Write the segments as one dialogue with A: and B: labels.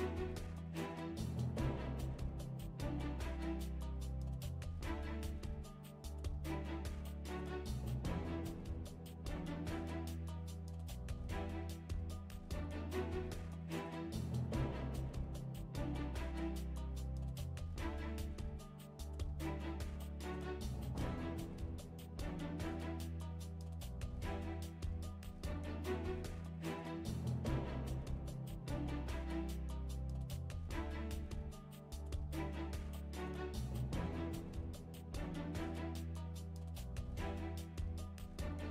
A: Música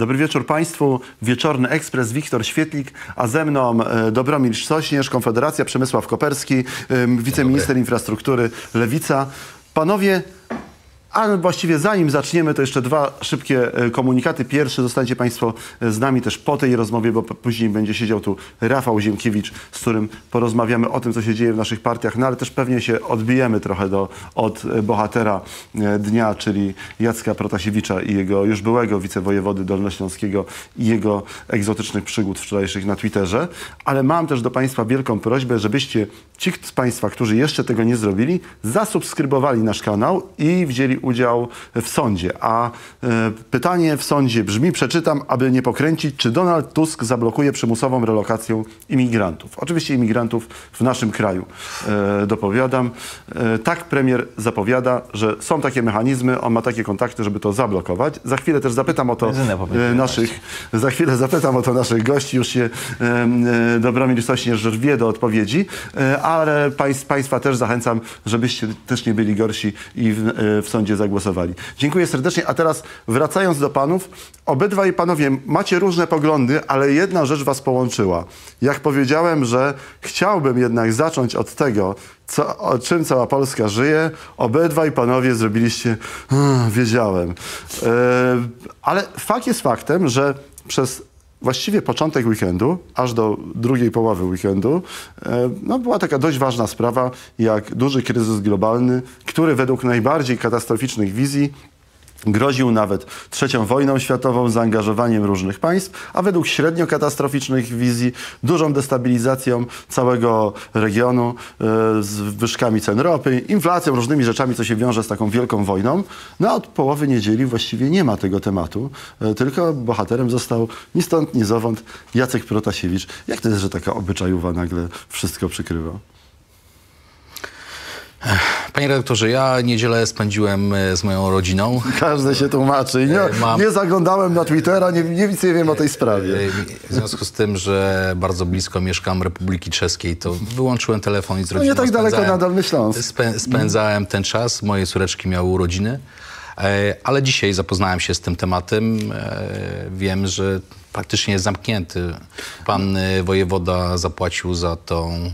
A: Dobry wieczór Państwu. Wieczorny Ekspres, Wiktor Świetlik, a ze mną e, Dobromir Sośnierz, Konfederacja, Przemysław Koperski, wiceminister infrastruktury Lewica. Panowie, a właściwie zanim zaczniemy, to jeszcze dwa szybkie e, komunikaty. Pierwszy, zostańcie Państwo z nami też po tej rozmowie, bo później będzie siedział tu Rafał Ziemkiewicz, z którym porozmawiamy o tym, co się dzieje w naszych partiach, no ale też pewnie się odbijemy trochę do, od e, bohatera e, dnia, czyli Jacka Protasiewicza i jego już byłego wicewojewody dolnośląskiego i jego egzotycznych przygód wczorajszych na Twitterze. Ale mam też do Państwa wielką prośbę, żebyście ci z Państwa, którzy jeszcze tego nie zrobili, zasubskrybowali nasz kanał i wzięli udział w sądzie. A e, pytanie w sądzie brzmi, przeczytam, aby nie pokręcić, czy Donald Tusk zablokuje przymusową relokację imigrantów. Oczywiście imigrantów w naszym kraju. E, dopowiadam. E, tak premier zapowiada, że są takie mechanizmy, on ma takie kontakty, żeby to zablokować. Za chwilę też zapytam o to naszych, za chwilę zapytam o to naszych gości. Już się Dobromir Sośnierz wie do odpowiedzi, ale państw, Państwa też zachęcam, żebyście też nie byli gorsi i w, w sądzie zagłosowali. Dziękuję serdecznie. A teraz wracając do panów, obydwaj panowie macie różne poglądy, ale jedna rzecz was połączyła. Jak powiedziałem, że chciałbym jednak zacząć od tego, co, o czym cała Polska żyje, obydwaj panowie zrobiliście, "Hmm, wiedziałem. E, ale fakt jest faktem, że przez właściwie początek weekendu, aż do drugiej połowy weekendu, e, no była taka dość ważna sprawa, jak duży kryzys globalny, który według najbardziej katastroficznych wizji Groził nawet trzecią wojną światową, zaangażowaniem różnych państw, a według średnio katastroficznych wizji dużą destabilizacją całego regionu e, z wyżkami cen ropy, inflacją, różnymi rzeczami, co się wiąże z taką wielką wojną. No a od połowy niedzieli właściwie nie ma tego tematu, e, tylko bohaterem został ni stąd, ni zowąd Jacek Protasiewicz. Jak to jest, że taka obyczajowa nagle wszystko przykrywa?
B: Panie redaktorze, ja niedzielę spędziłem e, z moją rodziną.
A: Każdy się tłumaczy. Nie,
B: Mam-
A: nie zaglądałem na Twittera, nie, nie nic nie wiem o tej sprawie.
B: E, W związku z tym, że bardzo blisko mieszkam Republiki Czeskiej, to wyłączyłem telefon i z
A: No
B: rodziną
A: nie tak daleko na Dolny Śląsk.
B: Spę, spędzałem ten czas, moje córeczki miały urodziny, e, ale dzisiaj zapoznałem się z tym tematem. E, Wiem, że praktycznie jest zamknięty. Pan e, wojewoda zapłacił za tą e,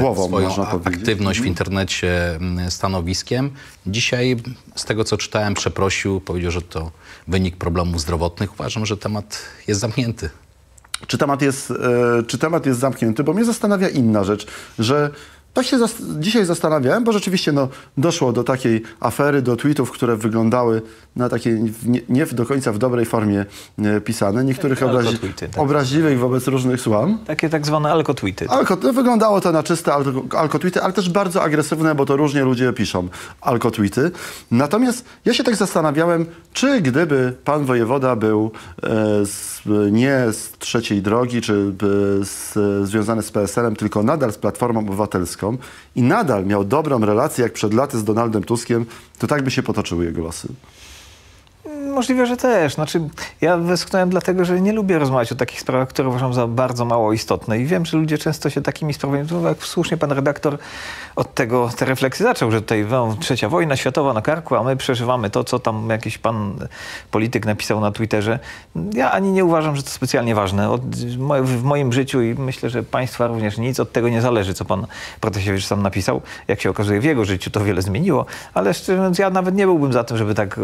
A: Głową,
B: swoją aktywność w internecie m, stanowiskiem. Dzisiaj, z tego co czytałem, przeprosił, powiedział, że to wynik problemów zdrowotnych. Uważam, że temat jest zamknięty.
A: czy temat jest, e, czy temat jest zamknięty, bo mnie zastanawia inna rzecz, że tak się zas- dzisiaj zastanawiałem, bo rzeczywiście no, doszło do takiej afery, do tweetów, które wyglądały na takie nie, nie do końca w dobrej formie e, pisane, niektórych obrazi
C: tak.
A: obraźliwych wobec różnych służb.
C: Takie tak zwane alkotweety.
A: Alko, no, wyglądało to na czyste alko- alkotweety, ale też bardzo agresywne, bo to różnie ludzie piszą alkotweety. Natomiast ja się tak zastanawiałem, czy gdyby pan wojewoda był e, z, nie z trzeciej drogi, czy e, z, związany z PSL-em, tylko nadal z Platformą Obywatelską i nadal miał dobrą relację jak przed laty z Donaldem Tuskiem, to tak by się potoczyły jego losy. Mm.
C: Możliwe, że też. Znaczy, ja westchnąłem dlatego, że nie lubię rozmawiać o takich sprawach, które uważam za bardzo mało istotne. I wiem, że ludzie często się takimi sprawami... Jak słusznie pan redaktor od tego te refleksje zaczął, że tutaj no, trzecia wojna światowa na karku, a my przeżywamy to, co tam jakiś pan polityk napisał na Twitterze. Ja ani nie uważam, że to specjalnie ważne. Od, w moim życiu i myślę, że państwa również nic od tego nie zależy, co pan Protasiewicz sam napisał. Jak się okazuje, w jego życiu to wiele zmieniło, ale szczerze mówiąc, ja nawet nie byłbym za tym, żeby tak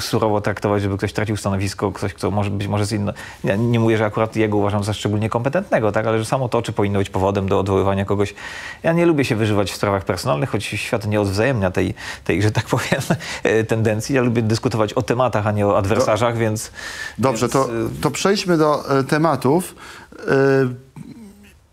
C: surowo traktować, żeby ktoś tracił stanowisko, ktoś, kto może być może z inno... Nie, nie mówię, że akurat jego uważam za szczególnie kompetentnego, tak, ale że samo to, czy powinno być powodem do odwoływania kogoś. Ja nie lubię się wyżywać w sprawach personalnych, choć świat nie odwzajemnia tej, tej że tak powiem, e, tendencji. Ja lubię dyskutować o tematach, a nie o adwersarzach, więc...
A: Dobrze,
C: więc,
A: to,
C: e,
A: to przejdźmy do e, tematów.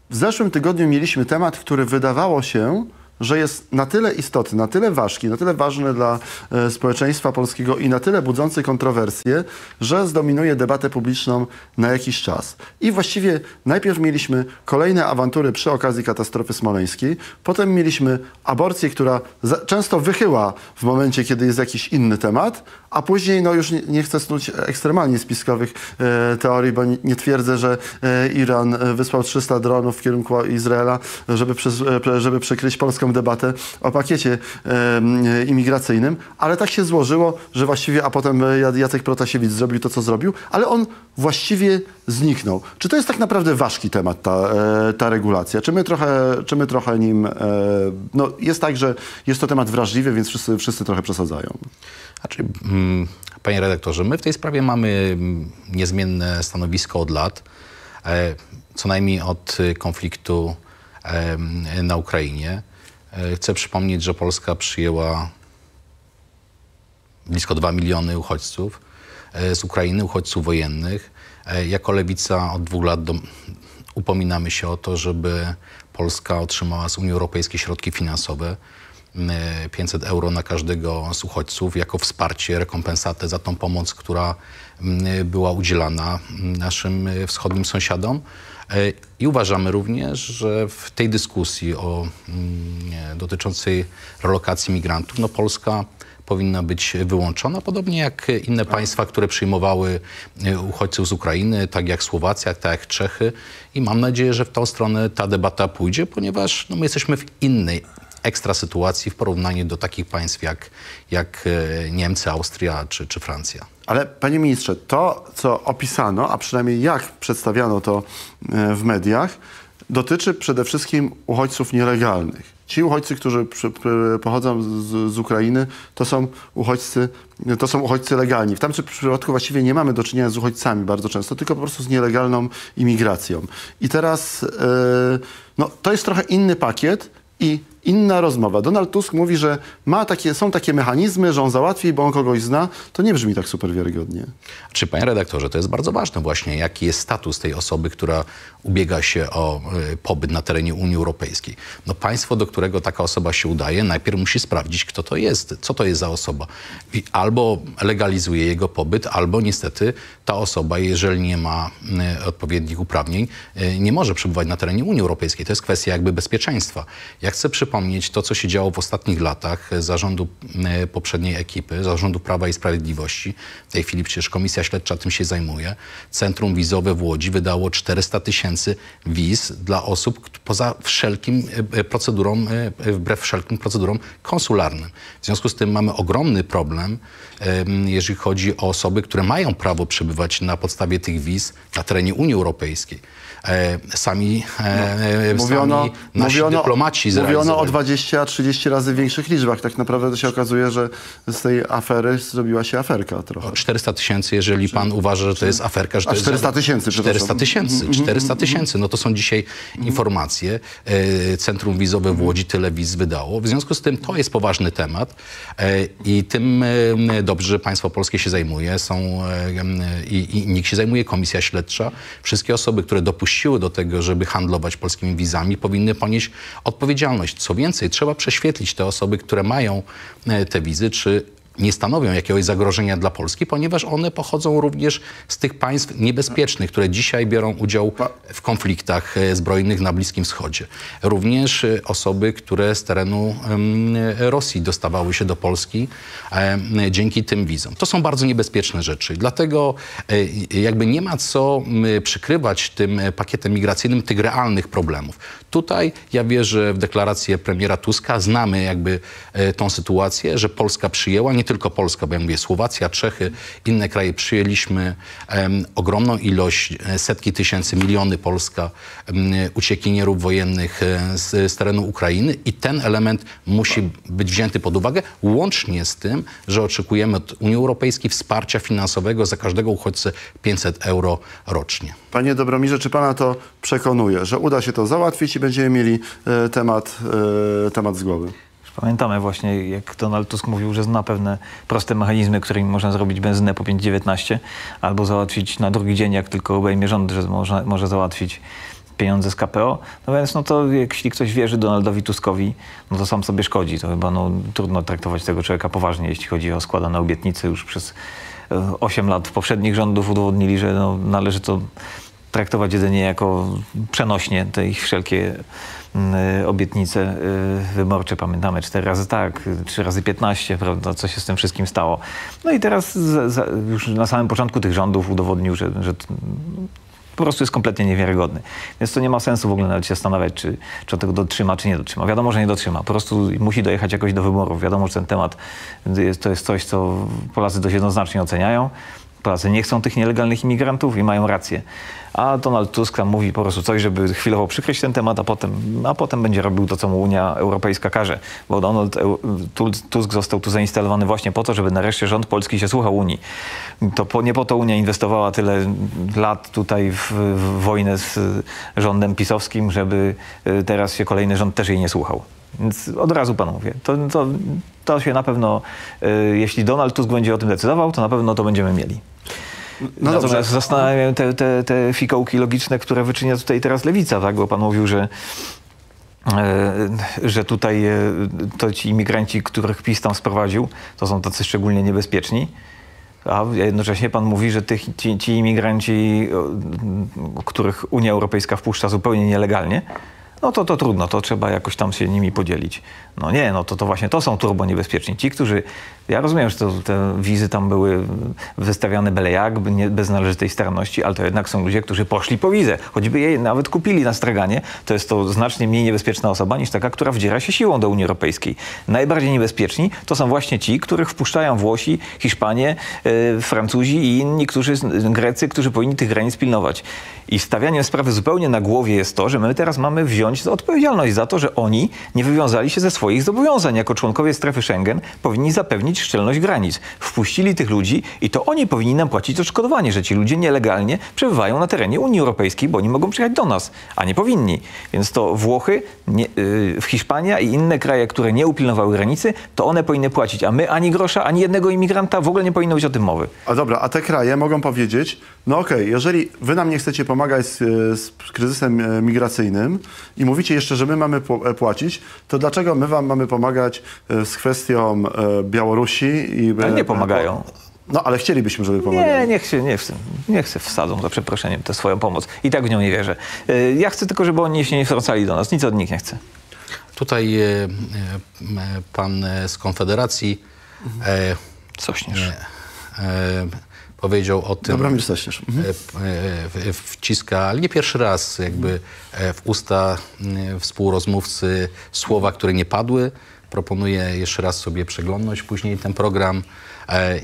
A: W zeszłym tygodniu mieliśmy temat, który wydawało się, że jest na tyle istotny, na tyle ważki, na tyle ważny dla e, społeczeństwa polskiego i na tyle budzący kontrowersje, że zdominuje debatę publiczną na jakiś czas. I właściwie najpierw mieliśmy kolejne awantury przy okazji katastrofy smoleńskiej, potem mieliśmy aborcję, która za, często wychyła w momencie, kiedy jest jakiś inny temat, a później, no już nie, nie chcę snuć ekstremalnie spiskowych e, teorii, bo nie, nie twierdzę, że e, Iran e, wysłał 300 dronów w kierunku Izraela, żeby, przez, e, żeby przykryć polską debatę o pakiecie e, imigracyjnym, ale tak się złożyło, że właściwie, a potem e, Jacek Protasiewicz zrobił to, co zrobił, ale on właściwie zniknął. Czy to jest tak naprawdę ważki temat, ta, ta regulacja? Czy my trochę, czy my trochę nim... No jest tak, że jest to temat wrażliwy, więc wszyscy, wszyscy trochę przesadzają.
B: Znaczy, mm, panie redaktorze, my w tej sprawie mamy mm, niezmienne stanowisko od lat, e, co najmniej od y, konfliktu na Ukrainie. E, Chcę przypomnieć, że Polska przyjęła blisko 2 miliony uchodźców e, z Ukrainy, uchodźców wojennych. Jako lewica od dwóch lat do, upominamy się o to, żeby Polska otrzymała z Unii Europejskiej środki finansowe. M, 500 euro na każdego z uchodźców jako wsparcie, rekompensatę za tą pomoc, która była udzielana naszym e, wschodnim sąsiadom. E, I uważamy również, że w tej dyskusji o, dotyczącej relokacji migrantów, no Polska powinna być wyłączona, podobnie jak inne państwa, które przyjmowały e, uchodźców z Ukrainy, tak jak Słowacja, tak jak Czechy. I mam nadzieję, że w tą stronę ta debata pójdzie, ponieważ no, my jesteśmy w innej ekstra sytuacji w porównaniu do takich państw jak, jak e, Niemcy, Austria czy, czy Francja.
A: Ale panie ministrze, to co opisano, a przynajmniej jak przedstawiano to e, w mediach, dotyczy przede wszystkim uchodźców nielegalnych. Ci uchodźcy, którzy pochodzą z, z Ukrainy, to są uchodźcy, to są uchodźcy legalni. W tamtym przypadku właściwie nie mamy do czynienia z uchodźcami bardzo często, tylko po prostu z nielegalną imigracją. I teraz e, no, to jest trochę inny pakiet i inna rozmowa. Donald Tusk mówi, że ma takie, są takie mechanizmy, że on załatwi, bo on kogoś zna. To nie brzmi tak super wiarygodnie.
B: Czy panie redaktorze, to jest bardzo ważne właśnie, jaki jest status tej osoby, która ubiega się o y, pobyt na terenie Unii Europejskiej. No państwo, do którego taka osoba się udaje, najpierw musi sprawdzić, kto to jest, co to jest za osoba. I albo legalizuje jego pobyt, albo niestety ta osoba, jeżeli nie ma y, odpowiednich uprawnień, y, nie może przebywać na terenie Unii Europejskiej. To jest kwestia jakby bezpieczeństwa. Ja chcę przypomnieć to, co się działo w ostatnich latach zarządu y, poprzedniej ekipy, zarządu Prawa i Sprawiedliwości. W tej chwili przecież Komisja Śledcza tym się zajmuje. Centrum Wizowe w Łodzi wydało 400 tysięcy wiz dla osób poza wszelkim y, y, procedurom, wbrew wszelkim procedurom konsularnym. W związku z tym mamy ogromny problem, em, jeżeli chodzi o osoby, które mają prawo przebywać na podstawie tych wiz na terenie Unii Europejskiej. E, Sami, e,
A: Mówiono,
B: sami nasi
A: mówiono,
B: dyplomaci
A: mówiono o
B: zrealizowali.
A: 20-30 razy większych liczbach. Tak naprawdę to się okazuje, że z tej afery zrobiła się aferka trochę.
B: 400 tysięcy, jeżeli pan uważa, że to jest aferka, że
A: A,
B: to jest...
A: 400 tysięcy,
B: 400
A: przepraszam.
B: tysięcy, 400 tysięcy. No to są dzisiaj informacje. E, Centrum Wizowe w Łodzi tyle wiz wydało. W związku z tym to jest poważny temat i tym dobrze, że państwo polskie się zajmuje. Są, i, I nikt się zajmuje, komisja śledcza. Wszystkie osoby, które dopuściły do tego, żeby handlować polskimi wizami, powinny ponieść odpowiedzialność. Co więcej, trzeba prześwietlić te osoby, które mają e, te wizy, czy nie stanowią jakiegoś zagrożenia dla Polski, ponieważ one pochodzą również z tych państw niebezpiecznych, które dzisiaj biorą udział w konfliktach e, zbrojnych na Bliskim Wschodzie. Również e, osoby, które z terenu Rosji dostawały się do Polski dzięki tym wizom. To są bardzo niebezpieczne rzeczy. Dlatego e, jakby nie ma co przykrywać tym pakietem migracyjnym tych realnych problemów. Tutaj ja wierzę w deklarację premiera Tuska. Znamy jakby tą sytuację, że Polska przyjęła, nie tylko Polska, bo ja mówię Słowacja, Czechy, inne kraje przyjęliśmy ogromną ilość, e, setki tysięcy, miliony Polska uciekinierów wojennych e, z, z terenu Ukrainy i ten element musi być wzięty pod uwagę, łącznie z tym, że oczekujemy od Unii Europejskiej wsparcia finansowego za każdego uchodźcę 500 euro rocznie.
A: Panie Dobromirze, czy pana to przekonuje, że uda się to załatwić i będziemy mieli e, temat, e, temat z głowy?
C: Pamiętamy właśnie, jak Donald Tusk mówił, że zna pewne proste mechanizmy, którymi można zrobić benzynę po 5,19 albo załatwić na drugi dzień, jak tylko obejmie rząd, że można, może załatwić pieniądze z KPO. No więc no to jeśli ktoś wierzy Donaldowi Tuskowi, no to sam sobie szkodzi. To chyba no, trudno traktować tego człowieka poważnie, jeśli chodzi o składane obietnice. Już przez e, 8 lat poprzednich rządów udowodnili, że no, należy to traktować jedynie jako przenośnie te ich wszelkie obietnice y, wyborcze. Pamiętamy cztery razy tak, trzy razy 15, prawda, co się z tym wszystkim stało. No i teraz za, za, już na samym początku tych rządów udowodnił, że, że po prostu jest kompletnie niewiarygodny. Więc to nie ma sensu w ogóle nawet się zastanawiać, czy, czy tego dotrzyma, czy nie dotrzyma. Wiadomo, że nie dotrzyma. Po prostu musi dojechać jakoś do wyborów. Wiadomo, że ten temat jest, to jest coś, co Polacy dość jednoznacznie oceniają. Polacy nie chcą tych nielegalnych imigrantów i mają rację. A Donald Tusk tam mówi po prostu coś, żeby chwilowo przykryć ten temat, a potem, a potem będzie robił to, co mu Unia Europejska każe. Bo Donald Tu- Tusk został tu zainstalowany właśnie po to, żeby nareszcie rząd polski się słuchał Unii. To po, nie po to Unia inwestowała tyle lat tutaj w, w wojnę z rządem pisowskim, żeby y, teraz się kolejny rząd też jej nie słuchał. Więc od razu panu mówię, to, to, to się na pewno, y, jeśli Donald Tusk będzie o tym decydował, to na pewno to będziemy mieli.
A: No
C: Natomiast
A: dobrze.
C: zastanawiają te, te, te fikołki logiczne, które wyczynia tutaj teraz lewica, tak? Bo pan mówił, że e, że tutaj e, to ci imigranci, których PiS tam sprowadził, to są tacy szczególnie niebezpieczni. A jednocześnie pan mówi, że tych, ci, ci imigranci, których Unia Europejska wpuszcza zupełnie nielegalnie, no to to trudno, to trzeba jakoś tam się nimi podzielić. No nie, no to, to właśnie to są turbo niebezpieczni. Ci, którzy, ja rozumiem, że to, te wizy tam były wystawiane byle jak, nie, bez należytej staranności, ale to jednak są ludzie, którzy poszli po wizę. Choćby je nawet kupili na straganie, to jest to znacznie mniej niebezpieczna osoba niż taka, która wdziera się siłą do Unii Europejskiej. Najbardziej niebezpieczni to są właśnie ci, których wpuszczają Włosi, Hiszpanie, e, Francuzi i inni, którzy, Grecy, którzy powinni tych granic pilnować. I stawianiem sprawy zupełnie na głowie jest to, że my teraz mamy wziąć odpowiedzialność za to, że oni nie wywiązali się ze swoich zobowiązań. Jako członkowie strefy Schengen powinni zapewnić szczelność granic. Wpuścili tych ludzi i to oni powinni nam płacić odszkodowanie, że ci ludzie nielegalnie przebywają na terenie Unii Europejskiej, bo oni mogą przyjechać do nas, a nie powinni. Więc to Włochy, nie, yy, Hiszpania i inne kraje, które nie upilnowały granicy, to one powinny płacić, a my ani grosza, ani jednego imigranta w ogóle nie powinno być o tym mowy.
A: A dobra, a te kraje mogą powiedzieć, no okej, jeżeli wy nam nie chcecie pomagać z, z kryzysem e, migracyjnym i mówicie jeszcze, że my mamy e, płacić, to dlaczego my wam mamy pomagać e, z kwestią e, Białorusi? I,
C: Ale nie
A: e,
C: pomagają.
A: No, ale chcielibyśmy, żeby pomagali.
C: Nie, niech się, niech, niech się wsadzą za przeproszeniem tę swoją pomoc. I tak w nią nie wierzę. Ja chcę tylko, żeby oni się nie zwracali do nas. Nic od nich nie chcę.
B: Tutaj e, e, pan e, z Konfederacji e,
C: Sośnierz.
B: e, e, powiedział o tym,
A: Sośnierz. Mhm.
B: e, e, wciska, ale nie pierwszy raz, jakby e, w usta e, współrozmówcy słowa, które nie padły. Proponuję jeszcze raz sobie przeglądnąć później ten program. E,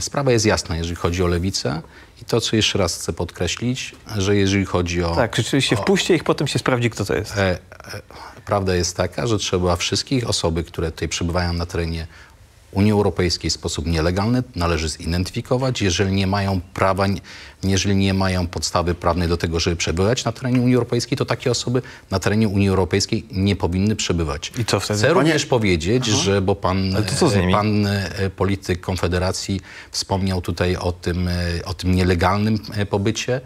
B: Sprawa jest jasna, jeżeli chodzi o lewicę. I to, co jeszcze raz chcę podkreślić, że jeżeli chodzi o...
C: Tak, rzeczywiście wpuśćcie ich, potem się sprawdzi, kto to jest.
B: E, e, prawda jest taka, że trzeba wszystkich osoby, które tutaj przebywają na terenie Unii Europejskiej w sposób nielegalny należy zidentyfikować. Jeżeli nie mają prawa, jeżeli nie mają podstawy prawnej do tego, żeby przebywać na terenie Unii Europejskiej, to takie osoby na terenie Unii Europejskiej nie powinny przebywać.
C: I co wtedy?
B: Chcę
A: Panie-
B: również powiedzieć, że bo pan, pan e, polityk Konfederacji wspomniał tutaj o tym, e, o tym nielegalnym e, pobycie,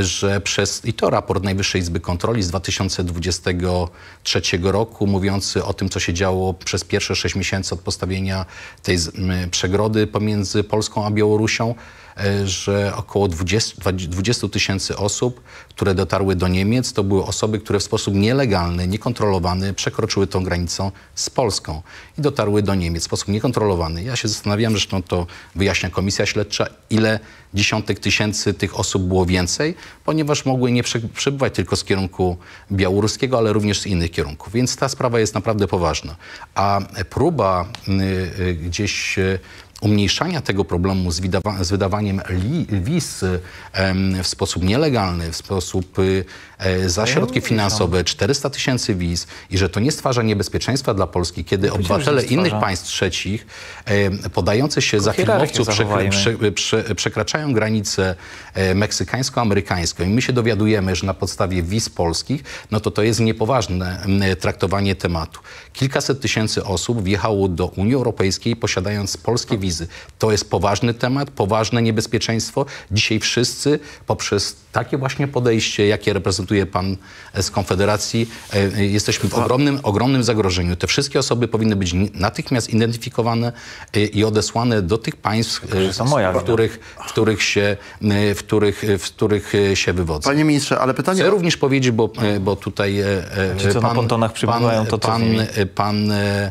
B: że przez, i to raport Najwyższej Izby Kontroli z 2023 roku mówiący o tym, co się działo przez pierwsze sześć miesięcy od postawienia tej przegrody pomiędzy Polską a Białorusią, że około 20 20 tysięcy osób, które dotarły do Niemiec, to były osoby, które w sposób nielegalny, niekontrolowany przekroczyły tą granicą z Polską i dotarły do Niemiec w sposób niekontrolowany. Ja się zastanawiam, zresztą to wyjaśnia komisja śledcza, ile dziesiątek tysięcy tych osób było więcej, ponieważ mogły nie prze- przebywać tylko z kierunku białoruskiego, ale również z innych kierunków. Więc ta sprawa jest naprawdę poważna. A próba y, y, gdzieś y, umniejszania tego problemu z, wydawa- z wydawaniem wiz w sposób nielegalny, w sposób e, za środki finansowe, 400 tysięcy wiz i że to nie stwarza niebezpieczeństwa dla Polski, kiedy obywatele innych państw trzecich podający się za filmowców przekraczają granicę e, meksykańsko-amerykańską i my się dowiadujemy, że na podstawie wiz polskich, no to to jest niepoważne traktowanie tematu. Kilkaset tysięcy osób wjechało do Unii Europejskiej posiadając polskie wizy. To jest poważny temat, poważne niebezpieczeństwo. Dzisiaj wszyscy poprzez takie właśnie podejście, jakie reprezentuje pan e, z Konfederacji, e, e, jesteśmy w ogromnym, ogromnym zagrożeniu. Te wszystkie osoby powinny być natychmiast identyfikowane i odesłane do tych państw, w, których, w, których się, w, których, w których się wywodzą.
A: Panie ministrze, ale pytanie...
B: Chcę również powiedzieć, bo, bo tutaj
C: Ci, co na pontonach przybywają, to co
B: pan, pan em,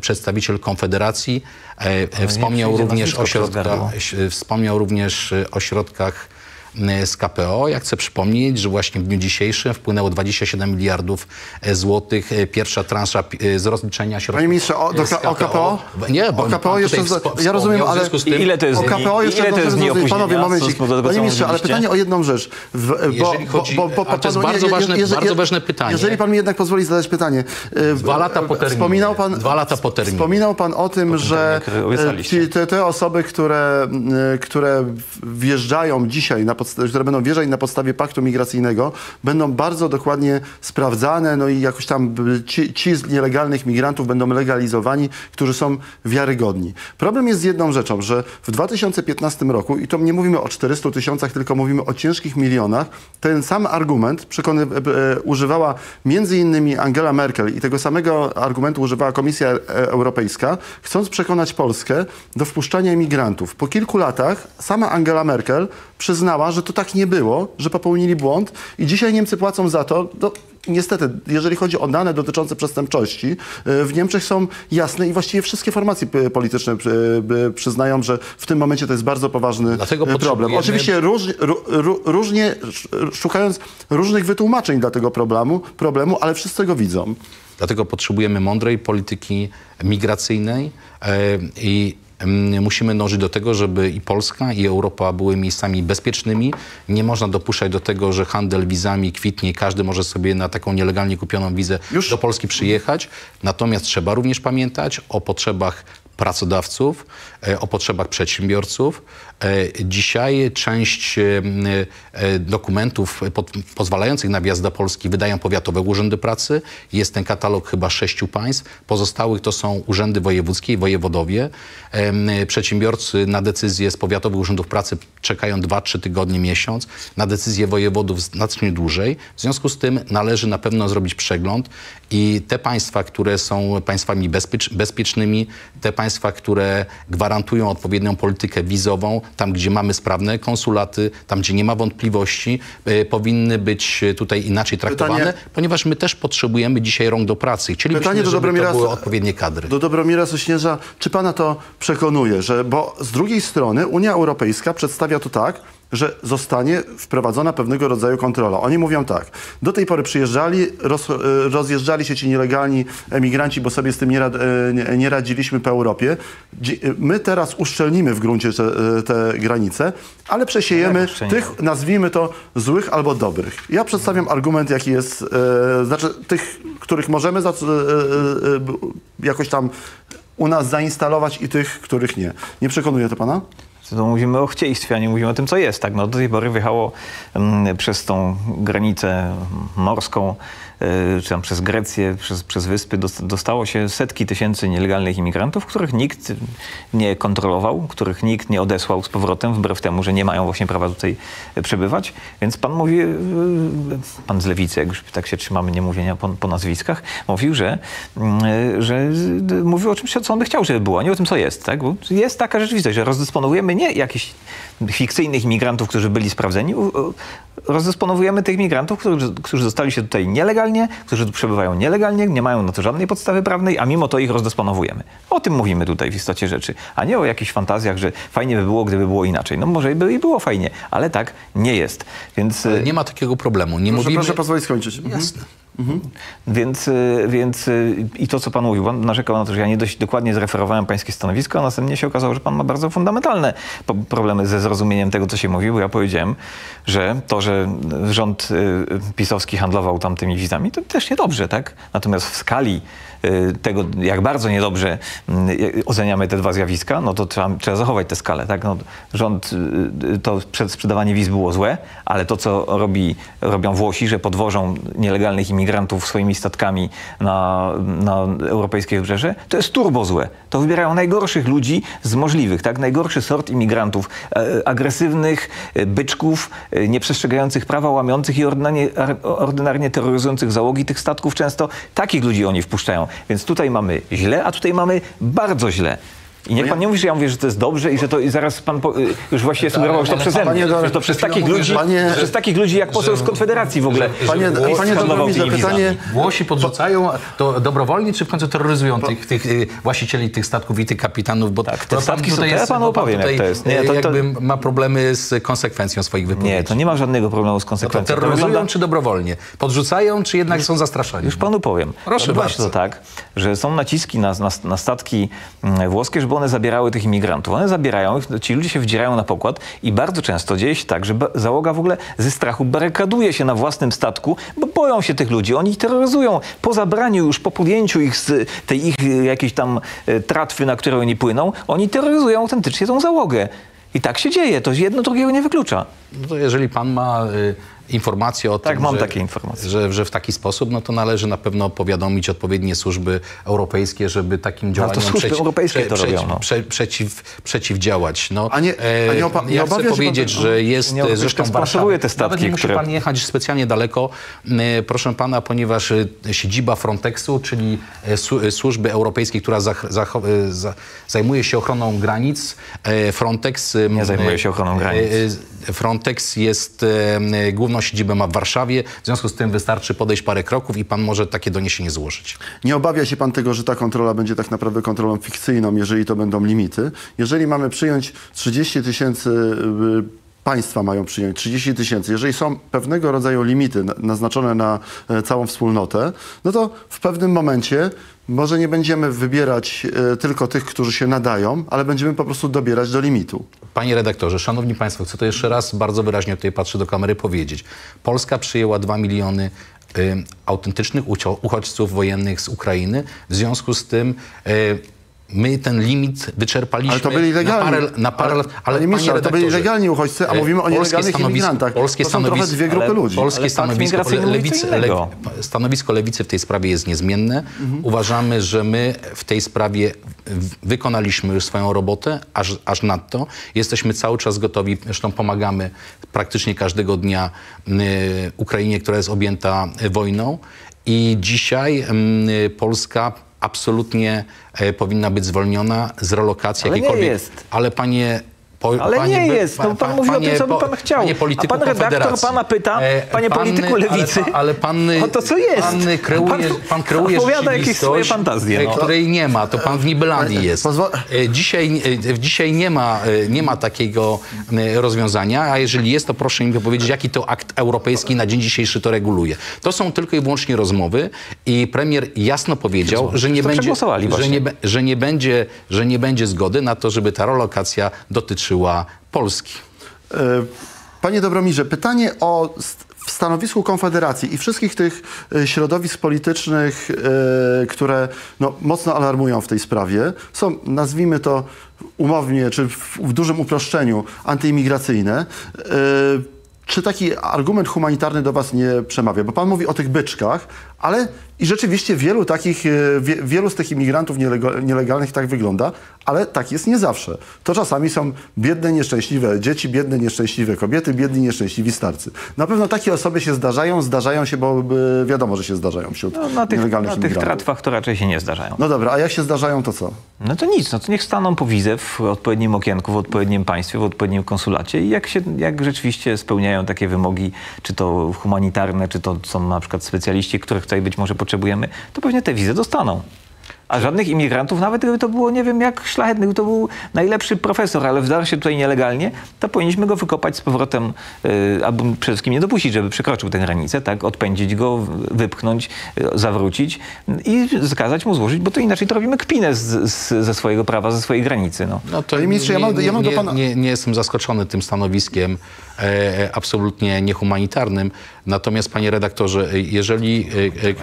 B: przedstawiciel Konfederacji e, e, wspomniał również
C: nazwisko
B: o
C: przez
B: środkach,
C: gardło.
B: e, wspomniał również o środkach z KPO. Ja chcę przypomnieć, że właśnie w dniu dzisiejszym wpłynęło 27 miliardów e, złotych. e, Pierwsza transza e, z rozliczenia środków
A: Panie ministrze, o, do,
B: z
A: o KPO?
B: Nie, bo
A: o KPO jeszcze...
B: wspo-
A: ja rozumiem, ale...
B: tym-
C: ile to jest
A: O? KPO jeszcze
C: Ile to jest dni
A: Panowie, momencik. Panie ministrze, ale pytanie o jedną rzecz. W, bo,
B: Jeżeli chodzi-
A: bo, bo,
B: ale to jest bardzo
A: je-
B: ważne-
A: jeżeli-
B: bardzo ważne pytanie.
A: Jeżeli pan mi jednak pozwoli zadać pytanie. e,
B: Dwa lata po terminie.
A: Wspominał pan,
B: Dwa lata po terminie.
A: Wspominał pan o tym, że e, ci- te, te osoby, które, e, które wjeżdżają dzisiaj, na które będą wjeżdżać na podstawie paktu migracyjnego, będą bardzo dokładnie sprawdzane, no i jakoś tam ci, ci z nielegalnych migrantów będą legalizowani, którzy są wiarygodni. Problem jest z jedną rzeczą, że w 2015 roku, i to nie mówimy o 400 tysiącach, tylko mówimy o ciężkich milionach, ten sam argument przekony, e, e, używała między innymi Angela Merkel i tego samego argumentu używała Komisja e, Europejska, chcąc przekonać Polskę do wpuszczania imigrantów. Po kilku latach sama Angela Merkel przyznała, że to tak nie było, że popełnili błąd i dzisiaj Niemcy płacą za to. No, Niestety, jeżeli chodzi o dane dotyczące przestępczości, e, w Niemczech są jasne i właściwie wszystkie formacje polityczne e, przyznają, że w tym momencie to jest bardzo poważny
B: Dlatego
A: e, problem.
B: potrzebujemy-
A: Oczywiście róż, ró- ró- różnie, sz- szukając różnych wytłumaczeń dla tego problemu, problemu, ale wszyscy go widzą.
B: Dlatego potrzebujemy mądrej polityki migracyjnej i Musimy dążyć do tego, żeby i Polska, i Europa były miejscami bezpiecznymi. Nie można dopuszczać do tego, że handel wizami kwitnie i każdy może sobie na taką nielegalnie kupioną wizę
A: Już-
B: do Polski przyjechać. Natomiast trzeba również pamiętać o potrzebach pracodawców, o potrzebach przedsiębiorców. E, Dzisiaj część e, e, dokumentów pozwalających na wjazd do Polski wydają powiatowe urzędy pracy. Jest ten katalog chyba sześciu państw. Pozostałych to są urzędy wojewódzkie i wojewodowie. Przedsiębiorcy na decyzje z powiatowych urzędów pracy czekają 2-3 tygodnie, miesiąc. Na decyzje wojewodów znacznie dłużej. W związku z tym należy na pewno zrobić przegląd i te państwa, które są państwami bezpiecz, bezpiecznymi, te państwa, które gwarantują odpowiednią politykę wizową, tam gdzie mamy sprawne konsulaty, tam gdzie nie ma wątpliwości, y, powinny być tutaj inaczej traktowane,
A: Pytanie-
B: ponieważ my też potrzebujemy dzisiaj rąk do pracy. Chcielibyśmy,
A: Pytanie do
B: żeby
A: Dobromira,
B: to były odpowiednie kadry.
A: Do Dobromira Sośnierza, czy pana to przekonuje, że, bo z drugiej strony Unia Europejska przedstawia to tak, że zostanie wprowadzona pewnego rodzaju kontrola. Oni mówią tak, do tej pory przyjeżdżali, roz, e, rozjeżdżali się ci nielegalni emigranci, bo sobie z tym nie, rad, e, nie, nie radziliśmy po Europie. Dzie- My teraz uszczelnimy w gruncie te, e, te granice, ale przesiejemy tych, nazwijmy to, złych albo dobrych. Ja przedstawiam argument, jaki jest, e, znaczy tych, których możemy za, e, e, e, jakoś tam u nas zainstalować i tych, których nie. Nie przekonuje to pana?
C: To mówimy o chcieństwie, a nie mówimy o tym, co jest. Tak? No, do tej pory wjechało mm, przez tą granicę morską, czy tam przez Grecję, przez, przez wyspy, dos- dostało się setki tysięcy nielegalnych imigrantów, których nikt nie kontrolował, których nikt nie odesłał z powrotem, wbrew temu, że nie mają właśnie prawa tutaj przebywać. Więc pan mówi, y, pan z lewicy, jak już tak się trzymamy niemówienia po, po nazwiskach, mówił, że, y, że y, mówił o czymś, co on by chciał, żeby było, a nie o tym, co jest. Tak? Bo jest taka rzeczywistość, że rozdysponowujemy nie jakichś fikcyjnych imigrantów, którzy byli sprawdzeni, rozdysponowujemy tych migrantów, którzy, którzy zostali się tutaj nielegalnie, którzy tu przebywają nielegalnie, nie mają na to żadnej podstawy prawnej, a mimo to ich rozdysponowujemy. O tym mówimy tutaj w istocie rzeczy, a nie o jakichś fantazjach, że fajnie by było, gdyby było inaczej. No może by i było fajnie, ale tak nie jest. Więc y,
B: Nie ma takiego problemu. Nie
A: Proszę,
B: mówimy...
A: proszę pozwolić skończyć. Mhm.
C: Więc, y, więc y, i to, co pan mówił, pan narzekał na to, że ja nie dość dokładnie zreferowałem pańskie stanowisko, a następnie się okazało, że pan ma bardzo fundamentalne problemy ze zrozumieniem tego, co się mówi, bo ja powiedziałem, że to, że rząd y, pisowski handlował tamtymi wizami, to też niedobrze, tak? Natomiast w skali tego, jak bardzo niedobrze y, oceniamy te dwa zjawiska, no to trzeba, trzeba zachować tę skalę, tak? No, rząd, y, to przed sprzedawanie wiz było złe, ale to, co robi, robią Włosi, że podwożą nielegalnych imigrantów swoimi statkami na, na europejskie wybrzeże, to jest turbo złe. To wybierają najgorszych ludzi z możliwych, tak? Najgorszy sort imigrantów, e, agresywnych, e, byczków, e, nieprzestrzegających prawa, łamiących i ordynarnie, ar- ordynarnie terroryzujących załogi tych statków często. Takich ludzi oni wpuszczają. Więc tutaj mamy źle, a tutaj mamy bardzo źle. I niech pan nie mówi, że ja mówię, że to jest dobrze i że to i zaraz pan po, już właściwie sugerował, że to przeze mnie, że to przez takich ludzi,
A: Panie-
C: przez takich ludzi jak poseł z Konfederacji w ogóle.
A: Panie,
C: Włos
A: panie
C: handlował
A: Dobromirze,
C: tymi wizami.
A: pytanie...
B: Włosi podrzucają to dobrowolnie, czy w końcu terroryzują tych, tych y, właścicieli tych statków i tych kapitanów? Bo
C: Tak, te statki są- ja panu opowiem, jak to jest. Nie,
B: y,
C: to- to-
B: jakby ma problemy z konsekwencją swoich wypowiedzi.
C: Nie, to nie ma żadnego problemu z
B: No to
C: konsekwencją. To
B: terroryzują
C: wygląda-
B: czy dobrowolnie? Podrzucają, czy jednak są zastraszani?
C: Już panu powiem.
B: Proszę bardzo.
C: to tak, że są naciski na, na, na statki mm, włoskie, żeby one zabierały tych imigrantów. One zabierają ich, ci ludzie się wdzierają na pokład i bardzo często dzieje się tak, że załoga w ogóle ze strachu barykaduje się na własnym statku, bo boją się tych ludzi. Oni ich terroryzują. Po zabraniu już, po podjęciu ich z tej ich y, jakiejś tam y, tratwy, na której oni płyną, oni terroryzują autentycznie tą załogę. I tak się dzieje. To jedno drugiego nie wyklucza.
B: No to jeżeli pan ma y, informacje o
C: Tak,
B: tym,
C: mam
B: że,
C: takie informacje.
B: Że, że w taki sposób, no to należy na pewno powiadomić odpowiednie służby europejskie, żeby takim działaniom
C: No służby europejskie to robią, no.
B: prze, przeciw, przeciwdziałać. No,
A: A nie- a nie opa- nie
B: ja
A: obawia
B: chcę
A: się
B: powiedzieć,
A: pan-
B: że jest
C: Europejska
B: zresztą Warszawa-
C: te statki,
B: Nawet nie musi
C: które-
B: pan jechać specjalnie daleko, e, proszę pana, ponieważ e, siedziba Frontexu, czyli e, e, służby europejskiej, która zach, zach, e, za, zajmuje się ochroną granic, e, Frontex... e,
C: Nie zajmuje się ochroną granic.
B: Frontex jest, e, główną siedzibę ma w Warszawie, w związku z tym wystarczy podejść parę kroków i pan może takie doniesienie złożyć.
A: Nie obawia się pan tego, że ta kontrola będzie tak naprawdę kontrolą fikcyjną, jeżeli to będą limity? Jeżeli mamy przyjąć 30 tysięcy y, państwa mają przyjąć 30 tysięcy, jeżeli są pewnego rodzaju limity na- naznaczone na e, całą wspólnotę, no to w pewnym momencie może nie będziemy wybierać e, tylko tych, którzy się nadają, ale będziemy po prostu dobierać do limitu.
B: Panie redaktorze, szanowni państwo, chcę to jeszcze raz bardzo wyraźnie tutaj patrzę do kamery powiedzieć. Polska przyjęła 2 miliony y, autentycznych uchodźców wojennych z Ukrainy. W związku z tym y, my ten limit wyczerpaliśmy
A: Ale to byli legalni.
B: na parę, na parę
A: ale,
B: lat.
A: ale, ale to byli legalni uchodźcy, a
B: e,
A: mówimy o nielegalnych imigrantach.
B: Polskie
A: to są trochę
B: stanowisko-
A: dwie grupy
C: ale
A: ludzi.
B: Polskie stanowisko, lewicy,
C: innego.
B: stanowisko lewicy w tej sprawie jest niezmienne. Uważamy, że my w tej sprawie wykonaliśmy już swoją robotę, aż, aż nadto. Jesteśmy cały czas gotowi, zresztą pomagamy praktycznie każdego dnia y, Ukrainie, która jest objęta wojną. I dzisiaj y, Polska absolutnie y, powinna być zwolniona z relokacji
C: Ale nie
B: jakiejkolwiek.
C: jest.
B: Ale panie po,
C: Ale
B: panie,
C: nie jest. No, pan mówi o tym, co by pan chciał.
B: Panie polityku
C: A pan redaktor pana pyta, panie
B: pan-
C: polityku lewicy,
B: ale, pa- ale pan,
C: o to, co jest.
B: Pan kreuje,
C: Pan
B: pan kreuje
C: opowiada jakieś swoje fantazje,
B: e,
C: no.
B: której nie ma. To pan w Nibelandii jest. E, Dzisiaj, e, dzisiaj nie, ma, e, nie ma takiego e, rozwiązania, a jeżeli jest, to proszę mi powiedzieć, jaki to akt europejski na dzień dzisiejszy to reguluje. To są tylko i wyłącznie rozmowy i premier jasno powiedział, że nie, będzie, że, nie, że, nie będzie, że nie będzie zgody na to, żeby ta relokacja dotyczyła Polski.
A: E, Panie Dobromirze, pytanie o w stanowisku Konfederacji i wszystkich tych e, środowisk politycznych, e, które no, mocno alarmują w tej sprawie, są, nazwijmy to umownie, czy w, w dużym uproszczeniu, antyimigracyjne. Czy taki argument humanitarny do Was nie przemawia? Bo Pan mówi o tych byczkach, ale i rzeczywiście wielu takich, e, wie, wielu z tych imigrantów nielegalnych tak wygląda, ale tak jest nie zawsze. To czasami są biedne, nieszczęśliwe dzieci, biedne, nieszczęśliwe kobiety, biedni, nieszczęśliwi starcy. Na pewno takie osoby się zdarzają, zdarzają się, bo e, wiadomo, że się zdarzają wśród
C: no, na tych,
A: nielegalnych
C: na tych
A: imigrantów.
C: tratwach to raczej się nie zdarzają.
A: No dobra, a jak się zdarzają, to co?
C: No to nic, no to niech staną po wizę w odpowiednim okienku, w odpowiednim państwie, w odpowiednim konsulacie i jak, się, jak rzeczywiście spełniają takie wymogi, czy to humanitarne, czy to są na przykład specjaliści, których tutaj być może potrzebujemy, to pewnie te wizy dostaną. A żadnych imigrantów, nawet gdyby to było, nie wiem, jak szlachetny, gdyby to był najlepszy profesor, ale wdarł się tutaj nielegalnie, to powinniśmy go wykopać z powrotem, yy, albo przede wszystkim nie dopuścić, żeby przekroczył tę granicę, tak, odpędzić go, wypchnąć, yy, zawrócić i zakazać mu złożyć, bo to inaczej to robimy kpinę z, z, ze swojego prawa, ze swojej granicy, no.
B: No to
A: Panie ministrze, ja
B: nie,
A: mam- ja mam do
B: nie,
A: pana-
B: nie, nie jestem zaskoczony tym stanowiskiem e, absolutnie niehumanitarnym. Natomiast, panie redaktorze, e, jeżeli, e, e,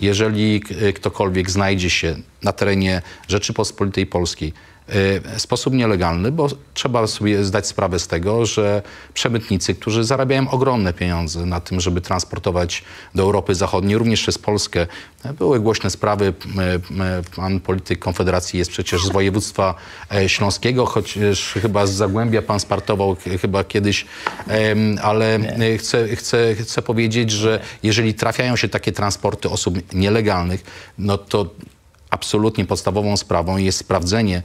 B: jeżeli ktokolwiek znajdzie się na terenie Rzeczypospolitej Polskiej sposób nielegalny, bo trzeba sobie zdać sprawę z tego, że przemytnicy, którzy zarabiają ogromne pieniądze na tym, żeby transportować do Europy Zachodniej, również przez Polskę, e, były głośne sprawy. m, Pan polityk Konfederacji jest przecież z województwa e, śląskiego, chociaż chyba z Zagłębia pan startował chyba kiedyś, ale chcę, chcę, chcę powiedzieć, że jeżeli trafiają się takie transporty osób nielegalnych, no to absolutnie podstawową sprawą jest sprawdzenie,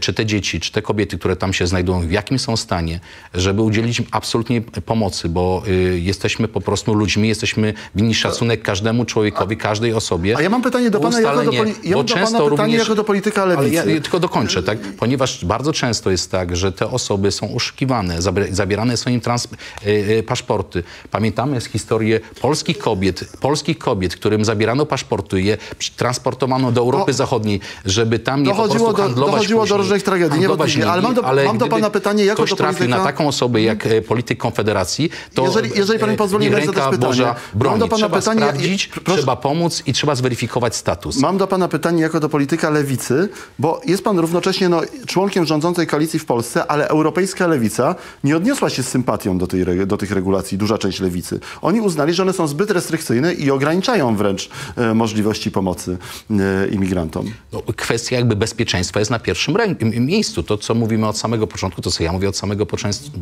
B: czy te dzieci, czy te kobiety, które tam się znajdują, w jakim są stanie, żeby udzielić im absolutnie pomocy, bo y, jesteśmy po prostu ludźmi, jesteśmy winni szacunek każdemu człowiekowi, każdej osobie.
A: A ja mam pytanie do pana jako do poli- ja do pana pytanie jako do polityka
B: Ale
A: lewicy.
B: ja, ja tylko dokończę, tak? Ponieważ bardzo często jest tak, że te osoby są oszukiwane, zabierane są im trans- y, y, paszporty. Pamiętamy z historii polskich kobiet, polskich kobiet, którym zabierano paszporty, je transportowano do Europy
A: No,
B: Zachodniej, żeby tam je po prostu
A: do- do różnych tragedii, niewątpliwie. Ale mam do-
B: nimi,
A: mam do pana pytanie jako
B: ktoś trafił
A: polityka-
B: na taką osobę jak e, polityk Konfederacji, to
A: Jeżeli- jeżeli pan mi
B: e,
A: pozwoli,
B: niech ręka
A: zadać pytanie.
B: Boża
A: Mam do pana
B: trzeba
A: pytanie,
B: sprawdzić,
A: proszę-
B: trzeba pomóc i trzeba zweryfikować status.
A: Mam do pana pytanie jako do polityka lewicy, bo jest pan równocześnie no, członkiem rządzącej koalicji w Polsce, ale europejska lewica nie odniosła się z sympatią do, tej, do tych regulacji, duża część lewicy. Oni uznali, że one są zbyt restrykcyjne i ograniczają wręcz e, możliwości pomocy e, imigrantom.
B: No, kwestia jakby bezpieczeństwa jest na pierwszym rę- m- miejscu. To, co mówimy od samego początku, to co ja mówię od samego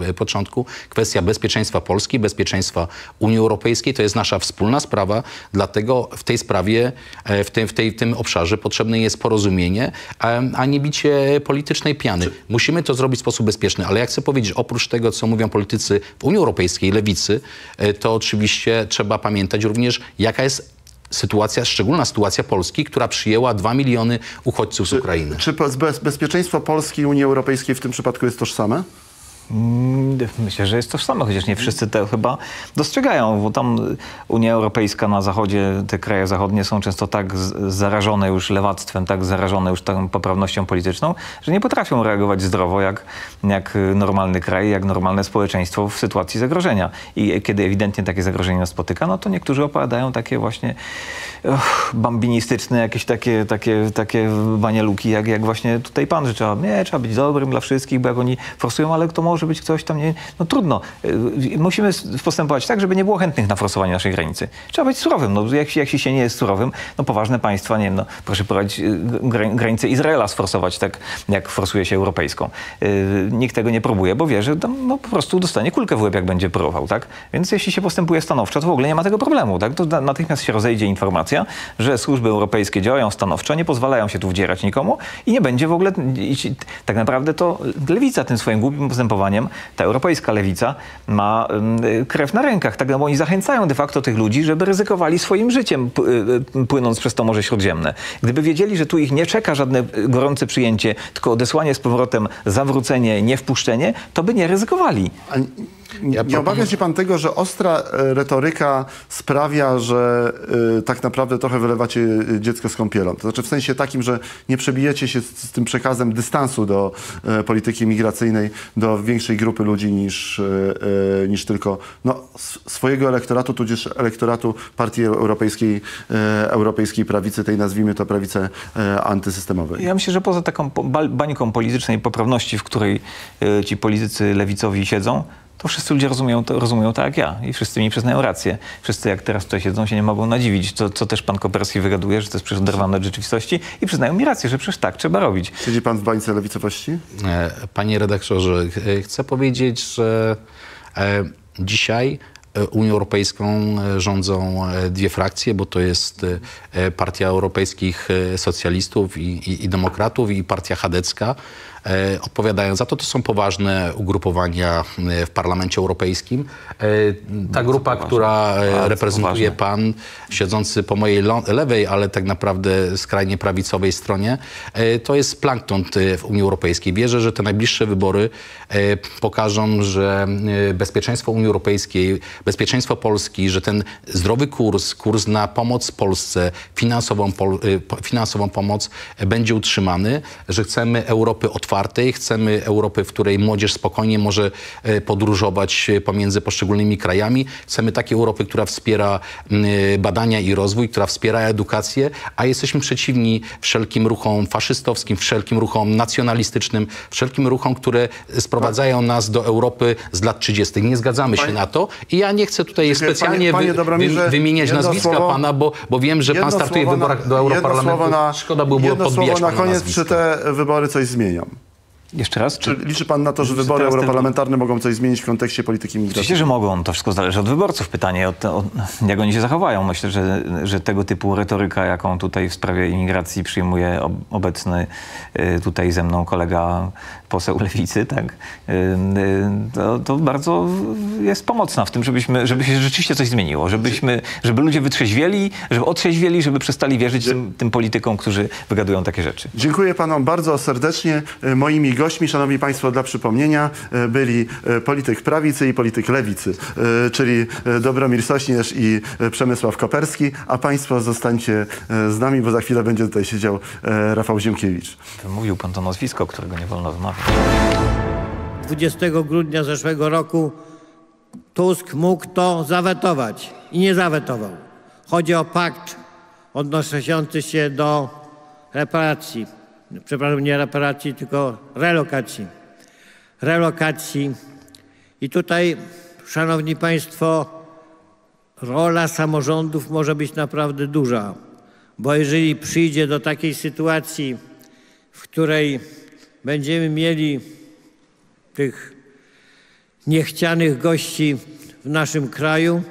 B: e, początku, kwestia bezpieczeństwa Polski, bezpieczeństwa Unii Europejskiej, to jest nasza wspólna sprawa, dlatego w tej sprawie, e, w tym, w tej, w tym obszarze potrzebne jest porozumienie, a, nie bicie politycznej piany. Musimy to zrobić w sposób bezpieczny, ale ja chcę powiedzieć, oprócz tego, co mówią politycy w Unii Europejskiej, lewicy, e, to oczywiście trzeba pamiętać również, jaka jest sytuacja, szczególna sytuacja Polski, która przyjęła 2 miliony uchodźców z Ukrainy.
A: Czy bez, bezpieczeństwo Polski i Unii Europejskiej w tym przypadku jest tożsame?
C: Mm, Myślę, że jest tożsame, chociaż nie wszyscy to chyba dostrzegają, bo tam Unia Europejska na zachodzie, te kraje zachodnie są często tak zarażone już lewactwem, tak zarażone już tą poprawnością polityczną, że nie potrafią reagować zdrowo jak, jak normalny kraj, jak normalne społeczeństwo w sytuacji zagrożenia. I kiedy ewidentnie takie zagrożenie nas spotyka, no to niektórzy opowiadają takie właśnie och, bambinistyczne, jakieś takie, takie, takie banieluki, jak, jak właśnie tutaj pan, że trzeba, nie, trzeba być dobrym dla wszystkich, bo jak oni forsują, ale to może być ktoś tam, nie, no trudno. Y, Musimy postępować tak, żeby nie było chętnych na forsowanie naszej granicy. Trzeba być surowym, no jak, jak się nie jest surowym, no poważne państwa, nie wiem, no proszę prowadzić y, gra- granicę Izraela sforsować, tak jak forsuje się europejską. Y, Nikt tego nie próbuje, bo wie, że tam, no, po prostu dostanie kulkę w łeb, jak będzie próbował, tak? Więc jeśli się postępuje stanowczo, to w ogóle nie ma tego problemu, tak? To na- natychmiast się rozejdzie informacja, że służby europejskie działają stanowczo, nie pozwalają się tu wdzierać nikomu i nie będzie w ogóle, tak naprawdę to lewica tym swoim głupim postępowaniem, ta europejska lewica ma y, krew na rękach, tak? No bo oni zachęcają de facto tych ludzi, żeby ryzykowali swoim życiem, y, y, płynąc przez to Morze Śródziemne. Gdyby wiedzieli, że tu ich nie czeka żadne gorące przyjęcie, tylko odesłanie z powrotem, zawrócenie, niewpuszczenie, to by nie ryzykowali.
A: A n- nie obawia się pan tego, że ostra e, retoryka sprawia, że e, tak naprawdę trochę wylewacie e, dziecko z kąpielą? To znaczy w sensie takim, że nie przebijecie się z, z tym przekazem dystansu do e, polityki migracyjnej do większej grupy ludzi niż, e, niż tylko no, swojego elektoratu, tudzież elektoratu Partii Europejskiej, Europejskiej Prawicy, tej nazwijmy to prawicy e, antysystemowej.
C: Ja myślę, że poza taką bańką politycznej poprawności, w której y, ci politycy lewicowi siedzą, to wszyscy ludzie rozumieją to, rozumieją tak jak ja i wszyscy mi przyznają rację. Wszyscy jak teraz tutaj siedzą się nie mogą nadziwić, co, co też pan Koperski wygaduje, że to jest przecież oderwane od rzeczywistości i przyznają mi rację, że przecież tak trzeba robić.
A: Siedzi pan w bańce lewicowości?
B: E, Panie redaktorze, e, chcę powiedzieć, że e, dzisiaj Unią Europejską rządzą dwie frakcje, bo to jest Partia Europejskich Socjalistów i, i, i Demokratów i Partia Chadecka. E, Odpowiadają za to, to są poważne ugrupowania e, w Parlamencie Europejskim. E, Ta grupa,
C: poważne.
B: która
C: Bardzo
B: reprezentuje
C: poważne.
B: pan siedzący po mojej lewej, ale tak naprawdę skrajnie prawicowej stronie, to jest plankton w Unii Europejskiej. Wierzę, że te najbliższe wybory pokażą, że bezpieczeństwo Unii Europejskiej, bezpieczeństwo Polski, że ten zdrowy kurs, kurs na pomoc Polsce, finansową, finansową pomoc będzie utrzymany, że chcemy Europy otwartej, chcemy Europy, w której młodzież spokojnie może e, podróżować e, pomiędzy poszczególnymi krajami. Chcemy takiej Europy, która wspiera e, badania i rozwój, która wspiera edukację, a jesteśmy przeciwni wszelkim ruchom faszystowskim, wszelkim ruchom nacjonalistycznym, wszelkim ruchom, które sprowadzają nas do Europy z lat 30. Nie zgadzamy się
A: Panie-
B: na to i ja nie chcę tutaj specjalnie
A: Panie-
B: wy, wymieniać nazwiska
A: słowo-
B: pana, bo, bo wiem, że pan startuje w wyborach
A: na-
B: do Europarlamentu.
A: na-
B: Szkoda by było podbijać
A: na koniec,
B: nazwisko.
A: czy te wybory coś zmienią?
C: Jeszcze raz?
A: Czy liczy pan na to, że
C: Czy
A: wybory
C: teraz ten-
A: europarlamentarne mogą coś zmienić w kontekście polityki
C: Oczywiście,
A: migracyjnej?
C: że mogą. To wszystko zależy od wyborców. Pytanie, od, od, jak oni się zachowają. Myślę, że, że tego typu retoryka, jaką tutaj w sprawie imigracji przyjmuje ob, obecny y, tutaj ze mną kolega poseł Lewicy, tak, to, to bardzo jest pomocna w tym, żebyśmy, żeby się rzeczywiście coś zmieniło. Żebyśmy, żeby ludzie wytrzeźwieli, żeby otrzeźwieli, żeby przestali wierzyć tym, tym politykom, którzy wygadują takie rzeczy.
A: Dziękuję panom bardzo serdecznie. E, Moimi gośćmi, szanowni państwo, dla przypomnienia e, byli e, polityk prawicy i polityk lewicy, czyli Dobromir Sośnierz i Przemysław Koperski, a państwo zostańcie z nami, bo za chwilę będzie tutaj siedział Rafał Ziemkiewicz.
C: Mówił pan to nazwisko, którego nie wolno wymawiać.
D: 20 grudnia zeszłego roku Tusk mógł to zawetować i nie zawetował. Chodzi o pakt odnoszący się do reparacji. Przepraszam, nie reparacji, tylko relokacji. Relokacji. I tutaj, Szanowni Państwo, rola samorządów może być naprawdę duża, bo jeżeli przyjdzie do takiej sytuacji, w której będziemy mieli tych niechcianych gości w naszym kraju,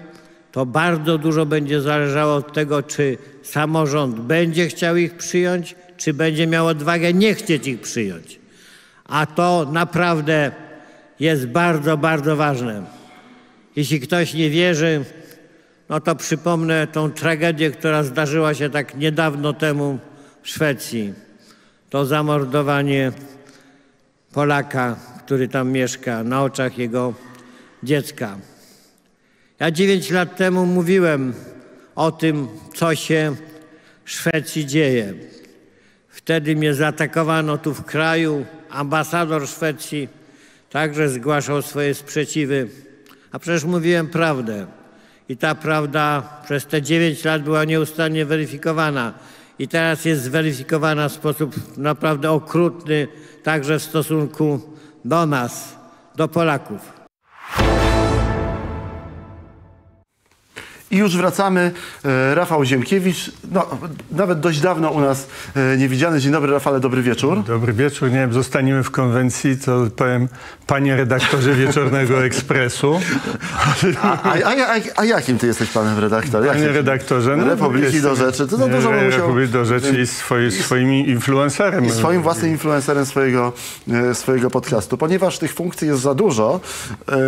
D: to bardzo dużo będzie zależało od tego, czy samorząd będzie chciał ich przyjąć, czy będzie miał odwagę nie chcieć ich przyjąć. A to naprawdę jest bardzo, bardzo ważne. Jeśli ktoś nie wierzy, no to przypomnę tą tragedię, która zdarzyła się tak niedawno temu w Szwecji. To zamordowanie Polaka, który tam mieszka, na oczach jego dziecka. Ja dziewięć lat temu mówiłem o tym, co się w Szwecji dzieje. Wtedy mnie zaatakowano tu w kraju. Ambasador Szwecji także zgłaszał swoje sprzeciwy. A przecież mówiłem prawdę. I ta prawda przez te dziewięć lat była nieustannie weryfikowana. I teraz jest zweryfikowana w sposób naprawdę okrutny, także w stosunku do nas, do Polaków.
A: I już wracamy. E, Rafał Ziemkiewicz, no, nawet dość dawno u nas e, niewidziany. Dzień dobry, Rafale, dobry wieczór.
E: Dobry wieczór. Nie wiem, zostaniemy w konwencji, to powiem panie redaktorze Wieczornego Ekspresu.
A: A, a, a, a jakim ty jesteś panem redaktorem?
E: Panie
A: Jakim?
E: redaktorze. No,
A: Republiki
E: jestem-
A: do rzeczy. To za dużo bym musiał-
E: Republiki do rzeczy i swoi, swoim influencerem.
A: I swoim własnym influencerem swojego, e, swojego podcastu. Ponieważ tych funkcji jest za dużo,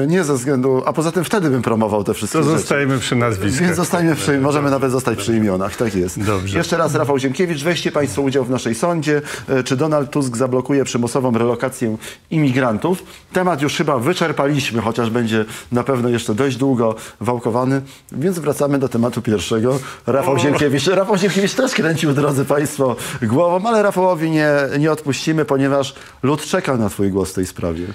A: nie ze względu... A poza tym wtedy bym promował te wszystkie
E: To
A: rzeczy.
E: zostajemy przy nazwiskach.
A: Więc zostańmy przy, możemy nawet zostać przy imionach, tak jest.
E: Dobrze.
A: Jeszcze raz Rafał Ziemkiewicz, weźcie Państwo udział w naszej sądzie. E, Czy Donald Tusk zablokuje przymusową relokację imigrantów? Temat już chyba wyczerpaliśmy, chociaż będzie na pewno jeszcze dość długo wałkowany, więc wracamy do tematu pierwszego. Rafał Ziemkiewicz. Rafał Ziemkiewicz też kręcił, drodzy Państwo, głową, ale Rafałowi nie, nie odpuścimy, ponieważ lud czeka na Twój głos w tej sprawie.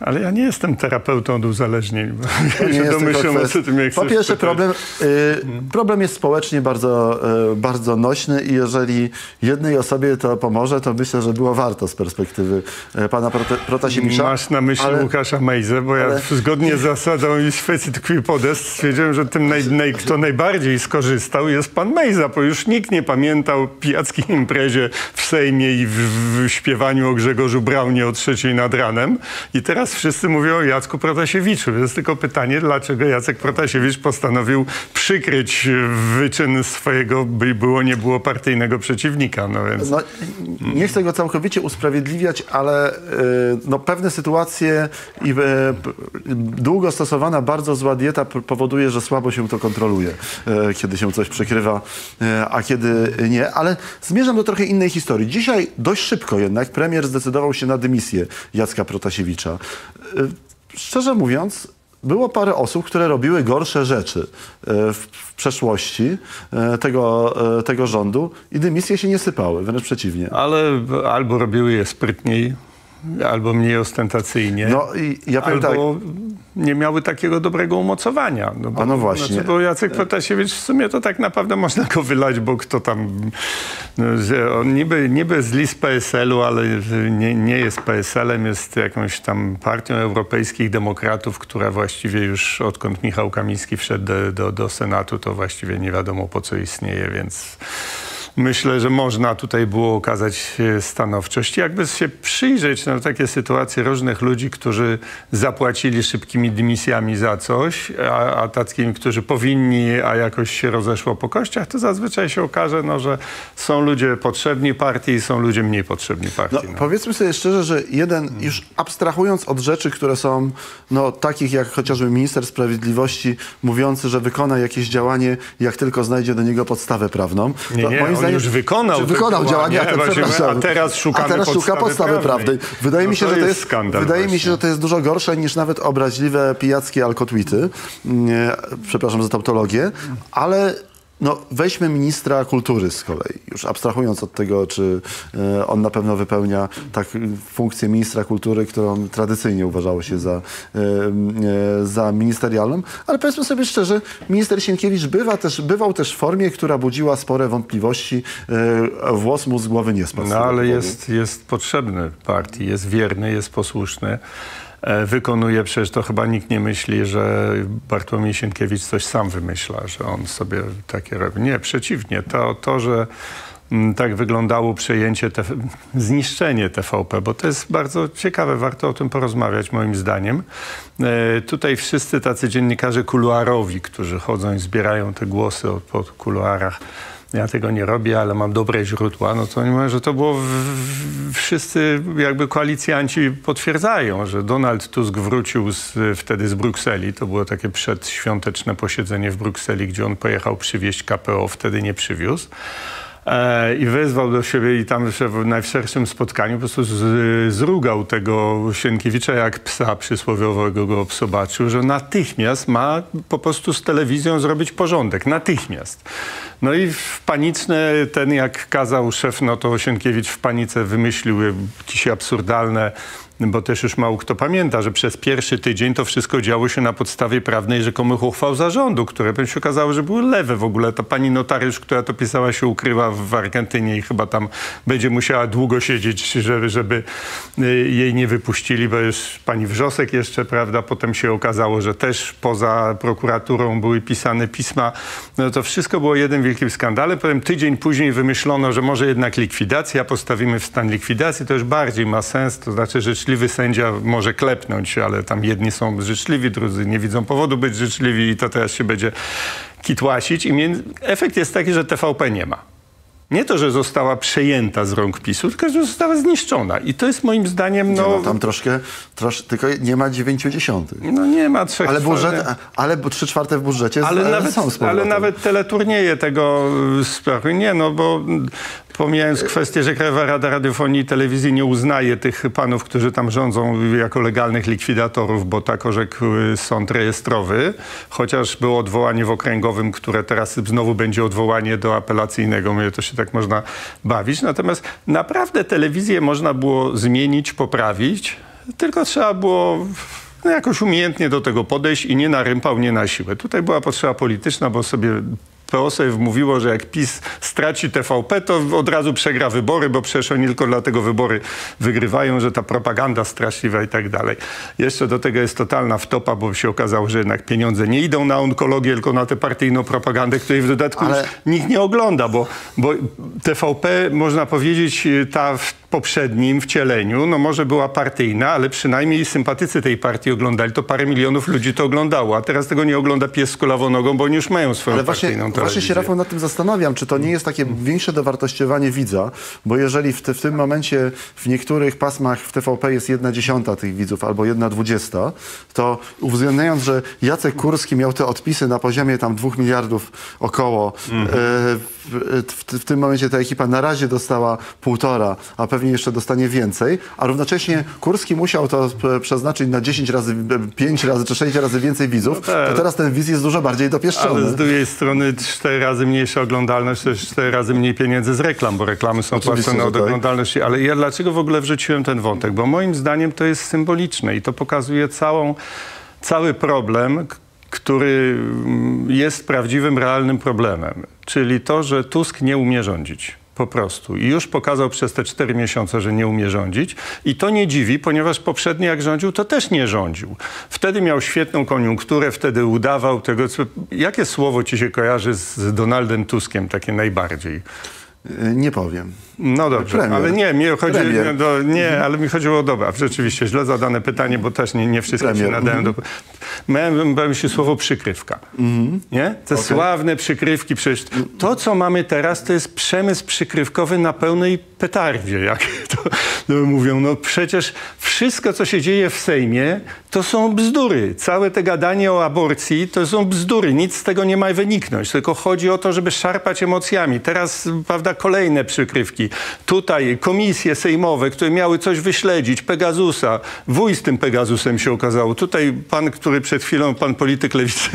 E: Ale ja nie jestem terapeutą od uzależnień. Bo
A: To
E: ja
A: nie
E: się domyślam, o co ty mnie
A: Po pierwsze,
E: pytać.
A: problem, y, problem jest społecznie bardzo, y, bardzo nośny i jeżeli jednej osobie to pomoże, to myślę, że było warto z perspektywy y, pana Prote- Protasiewicza.
E: Masz na myśli
A: ale-
E: Łukasza Mejzę, bo
A: ale-
E: ja zgodnie z zasadą i Szwecji tkwi podest stwierdziłem, że tym, naj, naj, kto najbardziej skorzystał jest pan Mejza, bo już nikt nie pamiętał pijackiej imprezie w Sejmie i w, w śpiewaniu o Grzegorzu Braunie o trzeciej nad ranem. I teraz wszyscy mówią o Jacku Protasiewiczu. Więc tylko pytanie, dlaczego Jacek Protasiewicz postanowił przykryć wyczyn swojego, by było nie było partyjnego przeciwnika. No więc...
A: No, nie chcę go całkowicie usprawiedliwiać, ale y, no, pewne sytuacje i p- długo stosowana, bardzo zła dieta powoduje, że słabo się to kontroluje, kiedy się coś przykrywa, a kiedy nie. Ale zmierzam do trochę innej historii. Dzisiaj dość szybko jednak premier zdecydował się na dymisję Jacka Protasiewicza. Y, Szczerze mówiąc, było parę osób, które robiły gorsze rzeczy e, w, przeszłości e, tego, tego rządu i dymisje się nie sypały, wręcz przeciwnie.
E: Ale albo robiły je sprytniej, albo mniej ostentacyjnie.
A: No i ja powiem tak,
E: albo nie miały takiego dobrego umocowania. bo,
A: A no właśnie.
E: Znaczy, bo Jacek Protasiewicz w sumie to tak naprawdę można go wylać, bo kto tam... No, on niby, niby z list PSL-u, ale nie, nie jest PSL-em, jest jakąś tam partią europejskich demokratów, która właściwie już odkąd Michał Kamiński wszedł do, do, do Senatu, to właściwie nie wiadomo po co istnieje, więc... Myślę, że można tutaj było okazać stanowczość. Jakby się przyjrzeć na takie sytuacje różnych ludzi, którzy zapłacili szybkimi dymisjami za coś, a, a takimi, którzy powinni, a jakoś się rozeszło po kościach, to zazwyczaj się okaże, no, że są ludzie potrzebni partii i są ludzie mniej potrzebni partii.
A: no,
E: No.
A: powiedzmy sobie szczerze, że jeden, już abstrahując od rzeczy, które są no, takich jak chociażby minister sprawiedliwości mówiący, że wykona jakieś działanie, jak tylko znajdzie do niego podstawę prawną.
E: Nie, nie, on już wykonał
A: wykonał
E: działania,
A: działanie, a, ten,
E: właśnie, a teraz szukamy
A: a teraz szuka
E: podstawy prawnej.
A: Wydaje
E: No
A: mi się, że to
E: jest skandal
A: Wydaje mi się,
E: właśnie.
A: że to jest dużo gorsze niż nawet obraźliwe pijackie alkotwity. Nie, przepraszam za tautologię, ale no, weźmy ministra kultury z kolei, już abstrahując od tego, czy e, on na pewno wypełnia tak funkcję ministra kultury, którą tradycyjnie uważało się za, e, e, za ministerialną, ale powiedzmy sobie szczerze, minister Sienkiewicz bywa też, bywał też w formie, która budziła spore wątpliwości, e, włos mu z głowy nie spadł.
E: No ale jest, jest potrzebny partii, jest wierny, jest posłuszny. E, Wykonuje przecież to chyba nikt nie myśli, że Bartłomiej Sienkiewicz coś sam wymyśla, że on sobie takie robi. Nie, przeciwnie. To, to że mm, tak wyglądało przejęcie, TV, zniszczenie TVP, bo to jest bardzo ciekawe, warto o tym porozmawiać moim zdaniem. E, tutaj wszyscy tacy dziennikarze kuluarowi, którzy chodzą i zbierają te głosy po kuluarach, ja tego nie robię, ale mam dobre źródła, no to oni mówią, że to było, w, w, wszyscy jakby koalicjanci potwierdzają, że Donald Tusk wrócił z, wtedy z Brukseli, to było takie przedświąteczne posiedzenie w Brukseli, gdzie on pojechał przywieźć KPO, wtedy nie przywiózł. E, i wezwał do siebie i tam w najszerszym spotkaniu po prostu z, zrugał tego Sienkiewicza jak psa przysłowiowego go zobaczył, że natychmiast ma po prostu z telewizją zrobić porządek. Natychmiast. No i w paniczne, ten jak kazał szef, no to Sienkiewicz w panice wymyślił jakieś absurdalne bo też już mało kto pamięta, że przez pierwszy tydzień to wszystko działo się na podstawie prawnej rzekomych uchwał zarządu, które by się okazało, że były lewe w ogóle. Ta pani notariusz, która to pisała, się ukrywa w Argentynie i chyba tam będzie musiała długo siedzieć, żeby, żeby jej nie wypuścili, bo już pani Wrzosek jeszcze, prawda, potem się okazało, że też poza prokuraturą były pisane pisma. No to wszystko było jeden wielkim skandale. Potem tydzień później wymyślono, że może jednak likwidacja, postawimy w stan likwidacji, to już bardziej ma sens, to znaczy rzecz życzliwy sędzia może klepnąć, ale tam jedni są życzliwi, drudzy nie widzą powodu być życzliwi i to teraz się będzie kitłasić. I efekt jest taki, że TVP nie ma. Nie to, że została przejęta z rąk PiSu, tylko że została zniszczona. I to jest moim zdaniem...
A: No,
E: no,
A: tam troszkę, trosz, tylko nie ma 90.
E: No nie ma trzech
A: Ale, budżet, ale trzy czwarte w budżecie
E: ale nawet,
A: są z
E: Ale nawet teleturnieje tego sprawy nie, no bo pomijając kwestię, że Krajowa Rada Radiofonii i Telewizji nie uznaje tych panów, którzy tam rządzą jako legalnych likwidatorów, bo tak orzekł sąd rejestrowy, chociaż było odwołanie w okręgowym, które teraz znowu będzie odwołanie do apelacyjnego. Mówię, to się tak można bawić. Natomiast naprawdę telewizję można było zmienić, poprawić, tylko trzeba było no, jakoś umiejętnie do tego podejść i nie na rympał, nie na siłę. Tutaj była potrzeba polityczna, bo sobie PO sobie wmówiło, że jak PiS straci TVP, to od razu przegra wybory, bo przecież oni tylko dlatego wybory wygrywają, że ta propaganda straszliwa i tak dalej. Jeszcze do tego jest totalna wtopa, bo się okazało, że jednak pieniądze nie idą na onkologię, tylko na tę partyjną propagandę, której w dodatku Ale... nikt nie ogląda, bo, bo TVP, można powiedzieć, ta poprzednim wcieleniu, no może była partyjna, ale przynajmniej sympatycy tej partii oglądali, to parę milionów ludzi to oglądało, a teraz tego nie ogląda pies z kulawonogą, bo oni już mają swoją ale
A: właśnie,
E: partyjną
A: Właśnie się, Rafał, nad tym zastanawiam, czy to nie jest takie większe dowartościowanie widza, bo jeżeli w, te, w tym momencie w niektórych pasmach w TVP jest jedna dziesiąta tych widzów albo jedna dwudziesta, to uwzględniając, że Jacek Kurski miał te odpisy na poziomie tam dwóch miliardów około, mm. e, w, w, w, tym momencie ta ekipa na razie dostała półtora, a pewnie jeszcze dostanie więcej, a równocześnie Kurski musiał to przeznaczyć na 10 razy, 5 razy czy 6 razy więcej widzów, no tak. to teraz ten widz jest dużo bardziej dopieszczony.
E: Ale z drugiej strony cztery razy mniejsza oglądalność, jest cztery razy mniej pieniędzy z reklam, bo reklamy są płacone od tak. oglądalności. Ale ja dlaczego w ogóle wrzuciłem ten wątek? Bo moim zdaniem to jest symboliczne i to pokazuje całą, cały problem, który mm, jest prawdziwym, realnym problemem. Czyli to, że Tusk nie umie rządzić. Po prostu. I już pokazał przez te cztery miesiące, że nie umie rządzić. I to nie dziwi, ponieważ poprzedni jak rządził, to też nie rządził. Wtedy miał świetną koniunkturę, wtedy udawał tego. Co... Jakie słowo ci się kojarzy z Donaldem Tuskiem takie najbardziej?
A: Nie powiem.
E: No dobrze, Premier. ale nie, mi chodzi, do, nie, mhm. ale mi chodziło o dobra, rzeczywiście źle zadane pytanie, bo też nie, nie wszystkie Premier. się nadają do... Miałem, bałem się słowo przykrywka, mhm. nie? Te okay. sławne przykrywki, przecież to, co mamy teraz, to jest przemysł przykrywkowy na pełnej petardzie, jak to, to mówią. No przecież wszystko, co się dzieje w Sejmie, to są bzdury. Całe te gadanie o aborcji to są bzdury. Nic z tego nie ma wyniknąć, tylko chodzi o to, żeby szarpać emocjami. Teraz, prawda, kolejne przykrywki. Tutaj komisje sejmowe, które miały coś wyśledzić, Pegasusa, wuj z tym Pegasusem się okazało. Tutaj pan, który przed chwilą, pan polityk lewicy,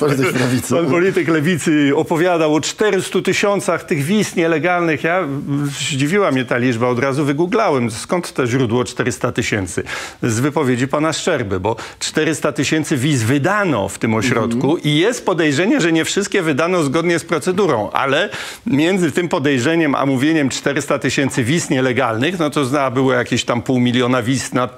A: polityk lewicy.
E: pan polityk lewicy opowiadał o 400 tysiącach tych wiz nielegalnych. Ja zdziwiła mnie ta liczba, od razu wygooglałem, skąd to źródło 400 tysięcy. Z wypowiedzi pana Szczerby, bo 400 tysięcy wiz wydano w tym ośrodku mm -hmm. i jest podejrzenie, że nie wszystkie wydano zgodnie z procedurą, ale między tym podejrzeniem a mówieniem 400 tysięcy wiz nielegalnych, no to było jakieś tam pół miliona wiz na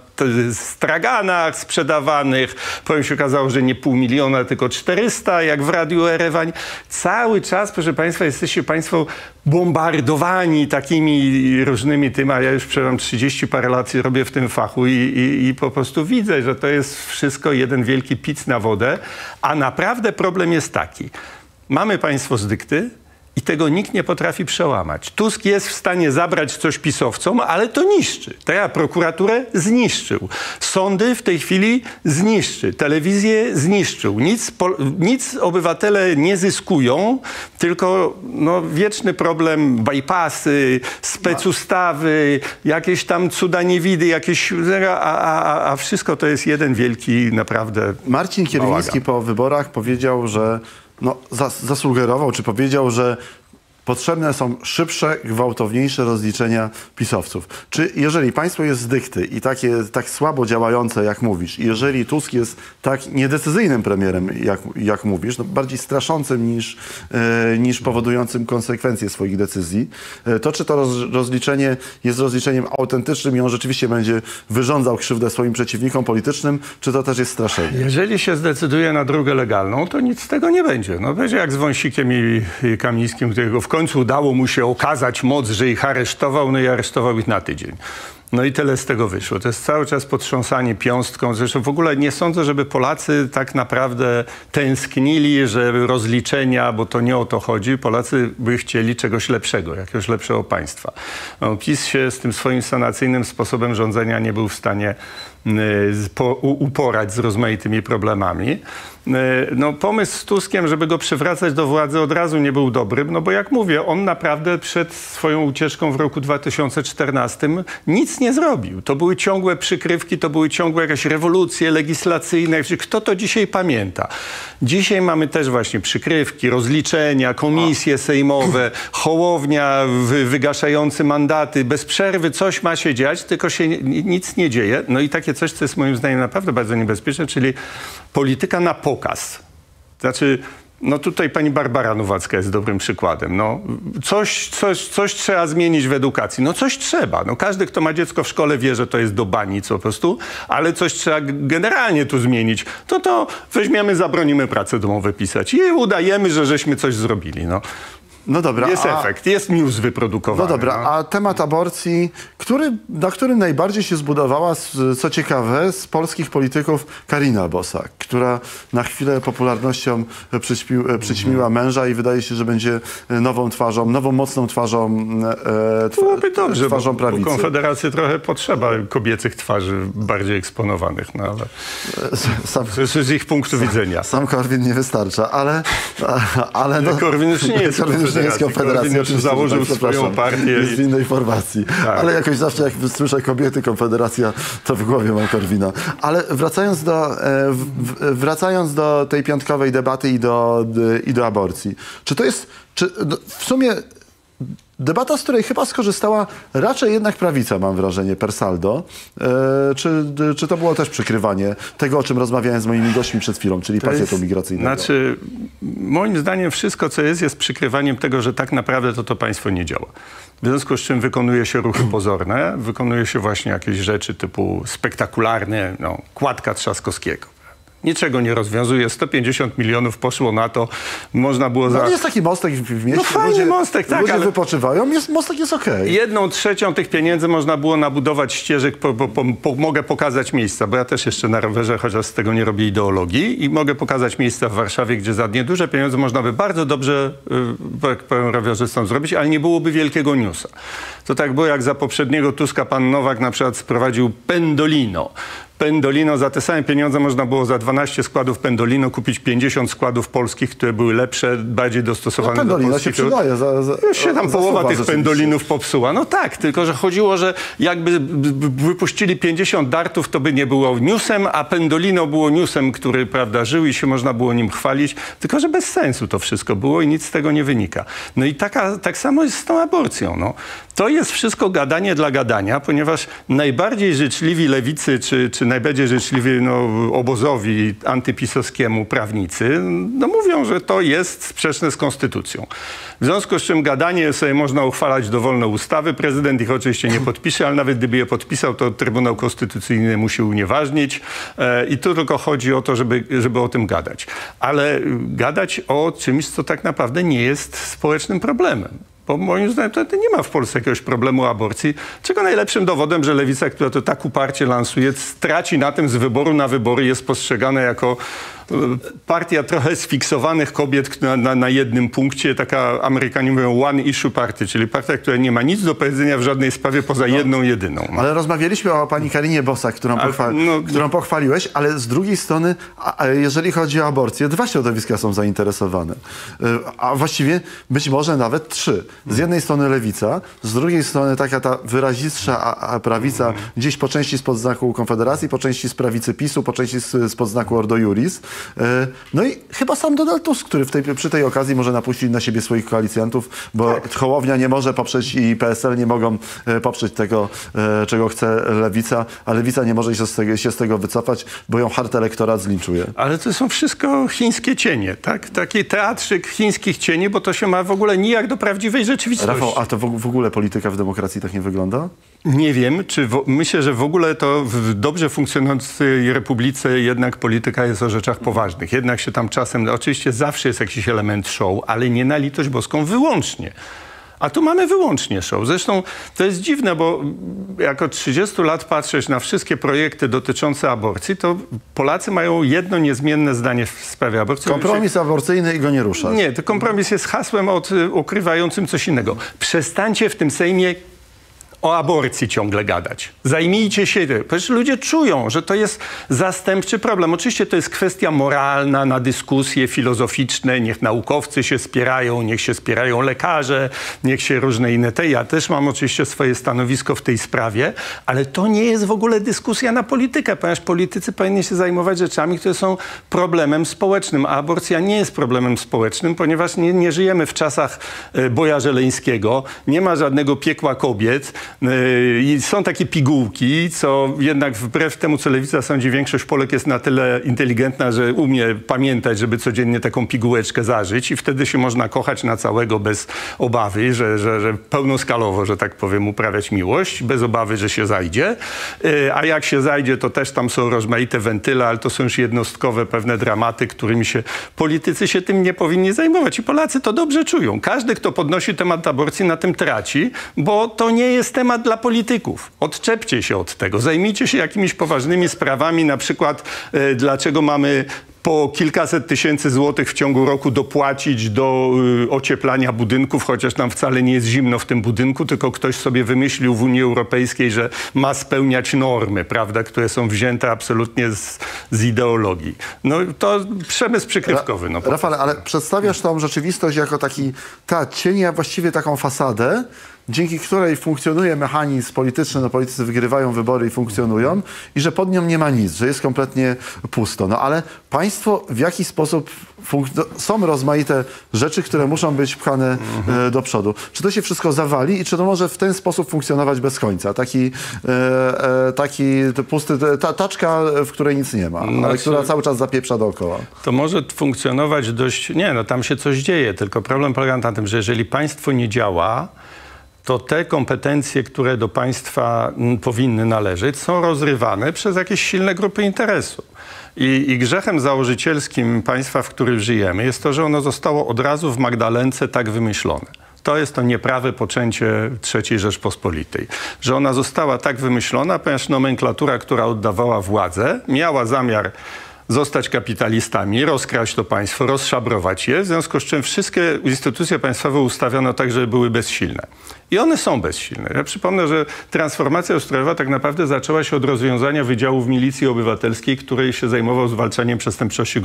E: straganach sprzedawanych. Powiem się okazało, że nie pół miliona, tylko 400, jak w Radiu Erewań. Cały czas, proszę Państwa, jesteście Państwo bombardowani takimi różnymi tym, a ja już przepraszam 30 parę lat robię w tym fachu i, i, i po prostu widzę, że to jest wszystko jeden wielki pic na wodę, a naprawdę problem jest taki. Mamy państwo z dykty, I tego nikt nie potrafi przełamać. Tusk jest w stanie zabrać coś pisowcom, ale to niszczy. Jak prokuraturę zniszczył. Sądy w tej chwili zniszczy. Telewizję zniszczył. Nic, po, nic obywatele nie zyskują, tylko no, wieczny problem, bypassy, specustawy, jakieś tam cuda niewidy, jakieś... A, a, a wszystko to jest jeden wielki naprawdę
A: Marcin Kierwiński po wyborach powiedział, że no, zas zasugerował, czy powiedział, że potrzebne są szybsze, gwałtowniejsze rozliczenia pisowców. Czy jeżeli państwo jest z dykty i takie, tak słabo działające, jak mówisz, i jeżeli Tusk jest tak niedecyzyjnym premierem, jak, jak mówisz, no bardziej straszącym niż, e, niż powodującym konsekwencje swoich decyzji, e, to czy to roz, rozliczenie jest rozliczeniem autentycznym i on rzeczywiście będzie wyrządzał krzywdę swoim przeciwnikom politycznym, czy to też jest straszenie?
E: Jeżeli się zdecyduje na drogę legalną, to nic z tego nie będzie. No będzie jak z Wąsikiem i, i Kamińskim, którego w końcu udało mu się okazać moc, że ich aresztował, no i aresztował ich na tydzień. No i tyle z tego wyszło. To jest cały czas potrząsanie piąstką. Zresztą w ogóle nie sądzę, żeby Polacy tak naprawdę tęsknili, że rozliczenia, bo to nie o to chodzi. Polacy by chcieli czegoś lepszego, jakiegoś lepszego państwa. No, PiS się z tym swoim sanacyjnym sposobem rządzenia nie był w stanie uporać z rozmaitymi problemami. No, pomysł z Tuskiem, żeby go przywracać do władzy od razu nie był dobry, no bo jak mówię, on naprawdę przed swoją ucieczką w roku 2014 nic nie zrobił. To były ciągłe przykrywki, to były ciągłe jakieś rewolucje legislacyjne. Kto to dzisiaj pamięta? Dzisiaj mamy też właśnie przykrywki, rozliczenia, komisje sejmowe, hołownia wygaszający mandaty. Bez przerwy coś ma się dziać, tylko się nic nie dzieje. No i takie coś, co jest moim zdaniem naprawdę bardzo niebezpieczne, czyli polityka na pokaz. Znaczy, no tutaj pani Barbara Nowacka jest dobrym przykładem. No, coś, coś, coś trzeba zmienić w edukacji. No coś trzeba. No, każdy, kto ma dziecko w szkole wie, że to jest do bani po prostu, ale coś trzeba generalnie tu zmienić. To to weźmiemy, zabronimy prace domowe pisać i udajemy, że żeśmy coś zrobili. No.
A: No dobra.
E: Jest
A: a,
E: efekt, jest news wyprodukowany.
A: No dobra,
E: no.
A: a temat aborcji, który, na którym najbardziej się zbudowała, z- co ciekawe, z polskich polityków Karina Bosak, która na chwilę popularnością przyćmił, przyćmiła męża i wydaje się, że będzie nową twarzą, nową mocną twarzą, e, twa,
E: Byłoby dobrze,
A: twarzą
E: bo, bo
A: prawicy.
E: Konfederacji trochę potrzeba kobiecych twarzy bardziej eksponowanych, no ale
A: Sam,
E: jest z ich punktu widzenia.
A: sam Korwin nie wystarcza, ale... ale no,
E: Korwin już nie jest
A: Korwin już
E: Korwin już
A: oczywiście,
E: założył
A: tak,
E: swoją partię
A: Jest
E: i-
A: w innej formacji.
E: Tak.
A: Ale jakoś zawsze jak słyszę kobiety, Konfederacja, to w głowie mam Korwina. Ale wracając do, e, wracając do tej piątkowej debaty i do, i do aborcji. Czy to jest... Czy, no, w sumie Debata, z której chyba skorzystała raczej jednak prawica, mam wrażenie, per saldo. E, czy, czy to było też przykrywanie tego, o czym rozmawiałem z moimi gośćmi przed chwilą, czyli
E: To
A: pakietu
E: jest-
A: migracyjnego?
E: Znaczy, moim zdaniem wszystko, co jest, jest przykrywaniem tego, że tak naprawdę to to państwo nie działa. W związku z czym wykonuje się ruchy pozorne, wykonuje się właśnie jakieś rzeczy typu spektakularne, no, kładka Trzaskowskiego. Niczego nie rozwiązuje. 150 milionów poszło na to. Można było za...
A: No, jest taki mostek w, mieście.
E: No fajny
A: ludzie,
E: mostek, tak,
A: Ludzie
E: ale-
A: wypoczywają, jest, mostek jest okej.
E: Jedną trzecią tych pieniędzy można było nabudować ścieżek, po, po, po, po, mogę pokazać miejsca, bo ja też jeszcze na rowerze, chociaż z tego nie robię ideologii i mogę pokazać miejsca w Warszawie, gdzie za nieduże pieniądze można by bardzo dobrze, y, jak powiem rowerzystom, zrobić, ale nie byłoby wielkiego newsa. To tak było, jak za poprzedniego Tuska pan Nowak na przykład sprowadził Pendolino. Pendolino, za te same pieniądze można było za 12 składów Pendolino kupić 50 składów polskich, które były lepsze, bardziej dostosowane do
A: Pendolino
E: polskich
A: się przydaje. Za, za,
E: już się tam połowa tych pendolinów popsuła. No tak, tylko że chodziło, że jakby wypuścili 50 dartów, to by nie było newsem, a pendolino było newsem, który prawda, żył i się można było nim chwalić. Tylko, że bez sensu to wszystko było i nic z tego nie wynika. No i taka, tak samo jest z tą aborcją. No. To jest wszystko gadanie dla gadania, ponieważ najbardziej życzliwi lewicy, czy, czy najbardziej życzliwi no, obozowi antypisowskiemu prawnicy, no mówią, że to jest sprzeczne z konstytucją. W związku z czym gadanie sobie można uchwalać dowolne ustawy. Prezydent ich oczywiście nie podpisze, ale nawet gdyby je podpisał, to Trybunał Konstytucyjny musi unieważnić. E, I tu tylko chodzi o to, żeby, żeby o tym gadać. Ale gadać o czymś, co tak naprawdę nie jest społecznym problemem. Bo moim zdaniem to, nie ma w Polsce jakiegoś problemu aborcji, czego najlepszym dowodem, że lewica, która to tak uparcie lansuje, straci na tym z wyboru na wybory, jest postrzegane jako partia trochę sfiksowanych kobiet na, na, na jednym punkcie, taka Amerykanie mówią one issue party, czyli partia, która nie ma nic do powiedzenia w żadnej sprawie poza jedną, jedyną.
A: Ale rozmawialiśmy o pani Karinie Bosak, którą, pochwa-
E: no-
A: którą pochwaliłeś, ale z drugiej strony, a, jeżeli chodzi o aborcję, dwa środowiska są zainteresowane. Y, A właściwie być może nawet trzy. Z jednej strony lewica, z drugiej strony taka ta wyrazistsza a, a prawica, gdzieś po części spod znaku Konfederacji, po części z prawicy PiSu, po części z, spod znaku Ordo Juris. Y, No i chyba sam Donald Tusk, który w tej, przy tej okazji może napuścić na siebie swoich koalicjantów, bo Hołownia nie może poprzeć i PSL nie mogą e, poprzeć tego, e, czego chce lewica, a lewica nie może się z tego, się z tego wycofać, bo ją hart elektorat zlinczuje.
E: Ale to są wszystko chińskie cienie, tak? Taki teatrzyk chińskich cieni, bo to się ma w ogóle nijak do prawdziwej rzeczywistości.
A: Rafał, a to w ogóle polityka w demokracji tak nie wygląda?
E: Nie wiem, czy myślę, że w ogóle to w dobrze funkcjonującej republice jednak polityka jest o rzeczach poważnych. Jednak się tam czasem, oczywiście zawsze jest jakiś element show, ale nie na litość boską wyłącznie. A tu mamy wyłącznie show. Zresztą to jest dziwne, bo jako 30 lat patrzeć na wszystkie projekty dotyczące aborcji, to Polacy mają jedno niezmienne zdanie w sprawie aborcji.
A: Kompromis aborcyjny i go nie ruszać.
E: Nie, to kompromis jest hasłem od, y, ukrywającym coś innego. Przestańcie w tym Sejmie o aborcji ciągle gadać. Zajmijcie się tym. Przecież ludzie czują, że to jest zastępczy problem. Oczywiście to jest kwestia moralna, na dyskusje filozoficzne. Niech naukowcy się spierają, niech się spierają lekarze, niech się różne inne te. Ja też mam oczywiście swoje stanowisko w tej sprawie, ale to nie jest w ogóle dyskusja na politykę, ponieważ politycy powinni się zajmować rzeczami, które są problemem społecznym, a aborcja nie jest problemem społecznym, ponieważ nie, nie żyjemy w czasach e, Boja Żeleńskiego, nie ma żadnego piekła kobiet i są takie pigułki, co jednak wbrew temu, co lewica sądzi, większość Polek jest na tyle inteligentna, że umie pamiętać, żeby codziennie taką pigułeczkę zażyć i wtedy się można kochać na całego bez obawy, że, że, że pełnoskalowo, że tak powiem, uprawiać miłość, bez obawy, że się zajdzie. E, A jak się zajdzie, to też tam są rozmaite wentyle, ale to są już jednostkowe pewne dramaty, którymi się politycy się tym nie powinni zajmować. I Polacy to dobrze czują. Każdy, kto podnosi temat aborcji, na tym traci, bo to nie jest temat dla polityków. Odczepcie się od tego. Zajmijcie się jakimiś poważnymi sprawami, na przykład e, dlaczego mamy po kilkaset tysięcy złotych w ciągu roku dopłacić do y, ocieplania budynków, chociaż nam wcale nie jest zimno w tym budynku, tylko ktoś sobie wymyślił w Unii Europejskiej, że ma spełniać normy, prawda, które są wzięte absolutnie z, z ideologii. No to przemysł przykrywkowy. No,
A: Rafale, ale przedstawiasz tą rzeczywistość jako taki ta cień, a właściwie taką fasadę, dzięki której funkcjonuje mechanizm polityczny, no politycy wygrywają wybory i funkcjonują i że pod nią nie ma nic, że jest kompletnie pusto. No ale państwo w jaki sposób no, są rozmaite rzeczy, które muszą być pchane e, do przodu. Czy to się wszystko zawali i czy to może w ten sposób funkcjonować bez końca? Taki, e, e, taki pusty, ta taczka, w której nic nie ma, ale
E: Znaczy-
A: która cały czas zapieprza dookoła.
E: to może funkcjonować dość. Nie, no tam się coś dzieje, tylko problem polega na tym, że jeżeli państwo nie działa, to te kompetencje, które do państwa mm, powinny należeć, są rozrywane przez jakieś silne grupy interesu. I, I grzechem założycielskim państwa, w którym żyjemy, jest to, że ono zostało od razu w Magdalence tak wymyślone. To jest to nieprawe poczęcie III Rzeczpospolitej. Że ona została tak wymyślona, ponieważ nomenklatura, która oddawała władzę, miała zamiar zostać kapitalistami, rozkraść to państwo, rozszabrować je, w związku z czym wszystkie instytucje państwowe ustawiono tak, żeby były bezsilne. I one są bezsilne. Ja przypomnę, że transformacja ustrojowa tak naprawdę zaczęła się od rozwiązania Wydziału w Milicji Obywatelskiej, który się zajmował zwalczaniem przestępczości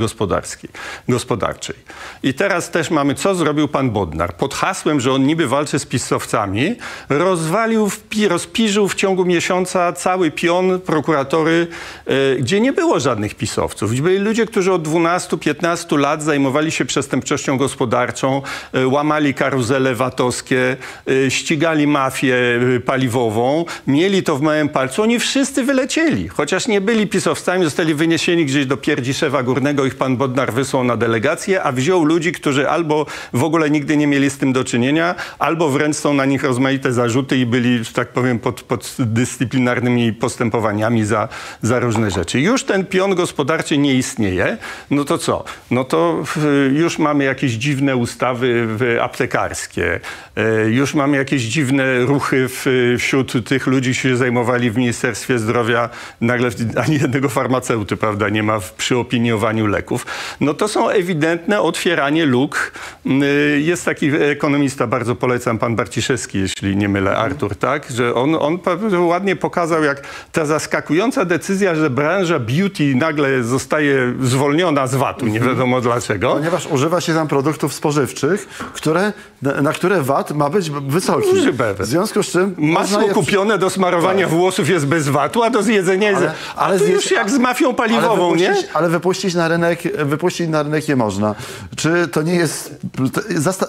E: gospodarczej. I teraz też mamy, co zrobił pan Bodnar. Pod hasłem, że on niby walczy z pisowcami, rozwalił, rozpiżył w ciągu miesiąca cały pion prokuratory, e, gdzie nie było żadnych pisowców. Byli ludzie, którzy od 12-15 lat zajmowali się przestępczością gospodarczą, e, łamali karuzele VAT-owskie, e, ścigali mafię e, paliwową, mieli to w małym palcu. Oni wszyscy wylecieli, chociaż nie byli pisowcami, zostali wyniesieni gdzieś do Pierdziszewa Górnego, ich pan Bodnar wysłał na delegację, a wziął ludzi, którzy albo w ogóle nigdy nie mieli z tym do czynienia, albo wręcz są na nich rozmaite zarzuty i byli, że tak powiem, pod, pod dyscyplinarnymi postępowaniami za, za różne rzeczy. Już ten pion gospodarczy nie istnieje, no to co? No to y, już mamy jakieś dziwne ustawy y, aptekarskie, y, już mamy jakieś dziwne ruchy wśród tych ludzi, którzy się zajmowali w Ministerstwie Zdrowia. Nagle ani jednego farmaceuty, prawda, nie ma w, przy opiniowaniu leków. No to są ewidentne otwieranie luk. Y, Jest taki ekonomista, bardzo polecam, pan Barciszewski, jeśli nie mylę, Artur, tak? Że on, on ładnie pokazał, jak ta zaskakująca decyzja, że branża beauty nagle zostaje zwolniona z VAT-u, nie wiadomo dlaczego.
A: Ponieważ używa się tam produktów spożywczych, które, na na które VAT ma być wysoki.
E: Używa.
A: W związku z czym
E: Masło
A: je-
E: kupione do smarowania włosów jest bez VAT-u, a do zjedzenia jest...
A: Ale-
E: Ale,
A: ale
E: to
A: zjeść-
E: już jak z mafią
A: ale
E: paliwową, nie?
A: wypuścić, ale wypuścić na rynek, wypuścić na rynek je można. Czy to nie jest...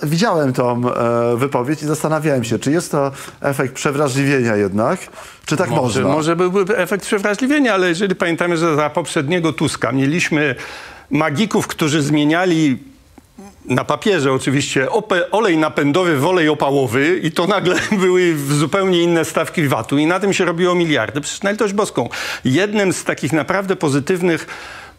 A: widziałem tą e, wypowiedź i zastanawiałem się, czy jest to efekt przewrażliwienia jednak, czy tak
E: Może,
A: można?
E: może byłby efekt przewrażliwienia, ale jeżeli pamiętamy, że za poprzedniego Tuska mieliśmy magików, którzy zmieniali na papierze oczywiście olej napędowy w olej opałowy i to nagle były zupełnie inne stawki VAT-u i na tym się robiło miliardy. Przecież na litość boską. Jednym z takich naprawdę pozytywnych